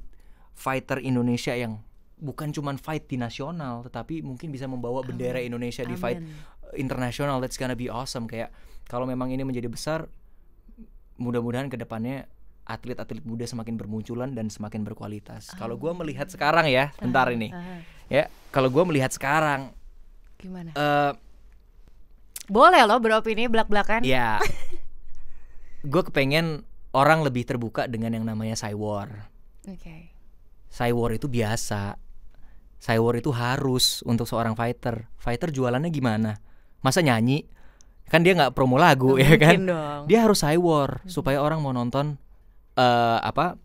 fighter Indonesia yang bukan cuman fight di nasional tetapi mungkin bisa membawa bendera Indonesia di fight internasional. That's gonna be awesome. Kayak kalau memang ini menjadi besar mudah-mudahan ke depannya atlet-atlet muda semakin bermunculan dan semakin berkualitas. Kalau gua melihat sekarang ya, bentar ini, Ah, ya kalau gua melihat sekarang, gimana? eh Boleh loh beropini belak-belakan. [laughs] ya, gue kepengen orang lebih terbuka dengan yang namanya cywar. Oke. Cywar itu biasa. Cywar itu harus untuk seorang fighter. Fighter jualannya gimana? Masa nyanyi? Kan dia nggak promo lagu Nggak ya kan? mungkin dong. Dia harus cywar supaya orang mau nonton eh apa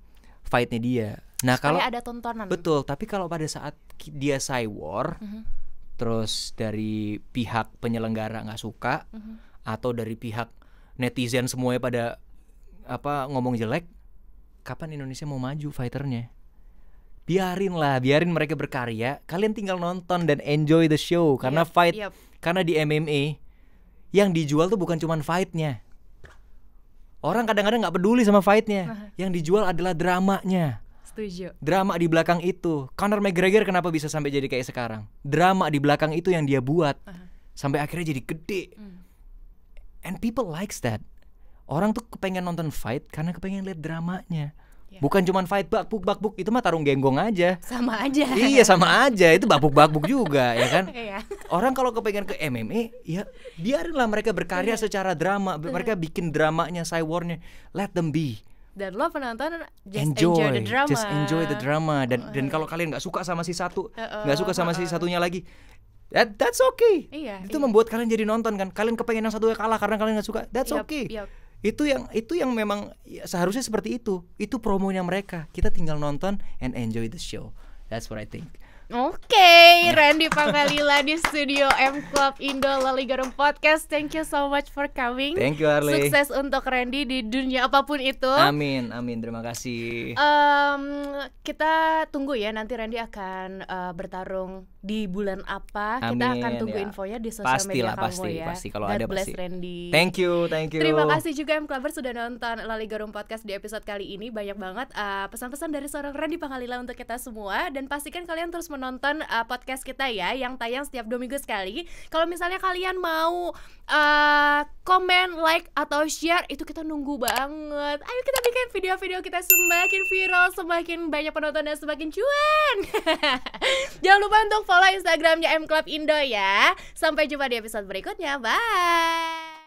fightnya dia. Nah kalau ada tontonan. betul, tapi kalau pada saat dia cywar, Mhm. terus dari pihak penyelenggara nggak suka Mhm. atau dari pihak netizen semuanya pada apa ngomong jelek, kapan Indonesia mau maju fighternya? Biarin lah, biarin mereka berkarya. Kalian tinggal nonton dan enjoy the show karena Yep, fight, yep. karena di MMA yang dijual tuh bukan cuman fightnya. Orang kadang-kadang nggak peduli sama fightnya. Yang dijual adalah dramanya Setuju. drama di belakang itu. Conor McGregor kenapa bisa sampai jadi kayak sekarang? Drama di belakang itu yang dia buat sampai akhirnya jadi gede. Hmm. And people likes that. Orang tuh kepengen nonton fight karena kepengen lihat dramanya. Ya. Bukan cuman fight bakbuk bakbuk itu mah tarung genggong aja. Sama aja. iya sama aja itu bakbuk bakbuk juga ya kan. [laughs] Iya. Orang kalau kepengen ke MMA ya biarinlah mereka berkarya Iya. secara drama. Mereka bikin dramanya, cywarnya. Let them be Dan lo penonton just enjoy, enjoy, the drama. just enjoy the drama dan dan kalau kalian nggak suka sama si satu nggak suka sama si satunya lagi that, that's okay Iya, itu iya. membuat kalian jadi nonton kan kalian kepengen yang satunya kalah karena kalian nggak suka that's Yup, okay yup. Itu yang itu yang memang ya, seharusnya seperti itu. Itu promonya mereka. Kita tinggal nonton and enjoy the show. That's what I think Oke, Randy Pangalila di studio M Club Indo Laligarum Podcast. Thank you so much for coming. thank you Harley Sukses untuk Randy di dunia apa pun itu. amin amin terima kasih Em, kita tunggu ya nanti Randy akan eh, bertarung di bulan apa. kita Amin, alah tunggu ya. infonya di sosial Pasti media lah, kamu pasti, ya. pasti. Kalau God ada, bless pasti. Randy. thank you thank you Terima kasih juga M Clubber sudah nonton Lali Garum Podcast di episode kali ini Banyak banget uh, pesan-pesan dari seorang Randy Pangalila untuk kita semua Dan pastikan kalian terus menonton uh, podcast kita ya Yang tayang setiap dua minggu sekali. Kalau misalnya kalian mau uh, like, atau share Itu kita nunggu banget. Ayo kita bikin video-video kita semakin viral Semakin banyak penonton dan semakin cuan. [laughs] Jangan lupa untuk follow Instagramnya M Club Indo ya. Sampai jumpa di episode berikutnya. Bye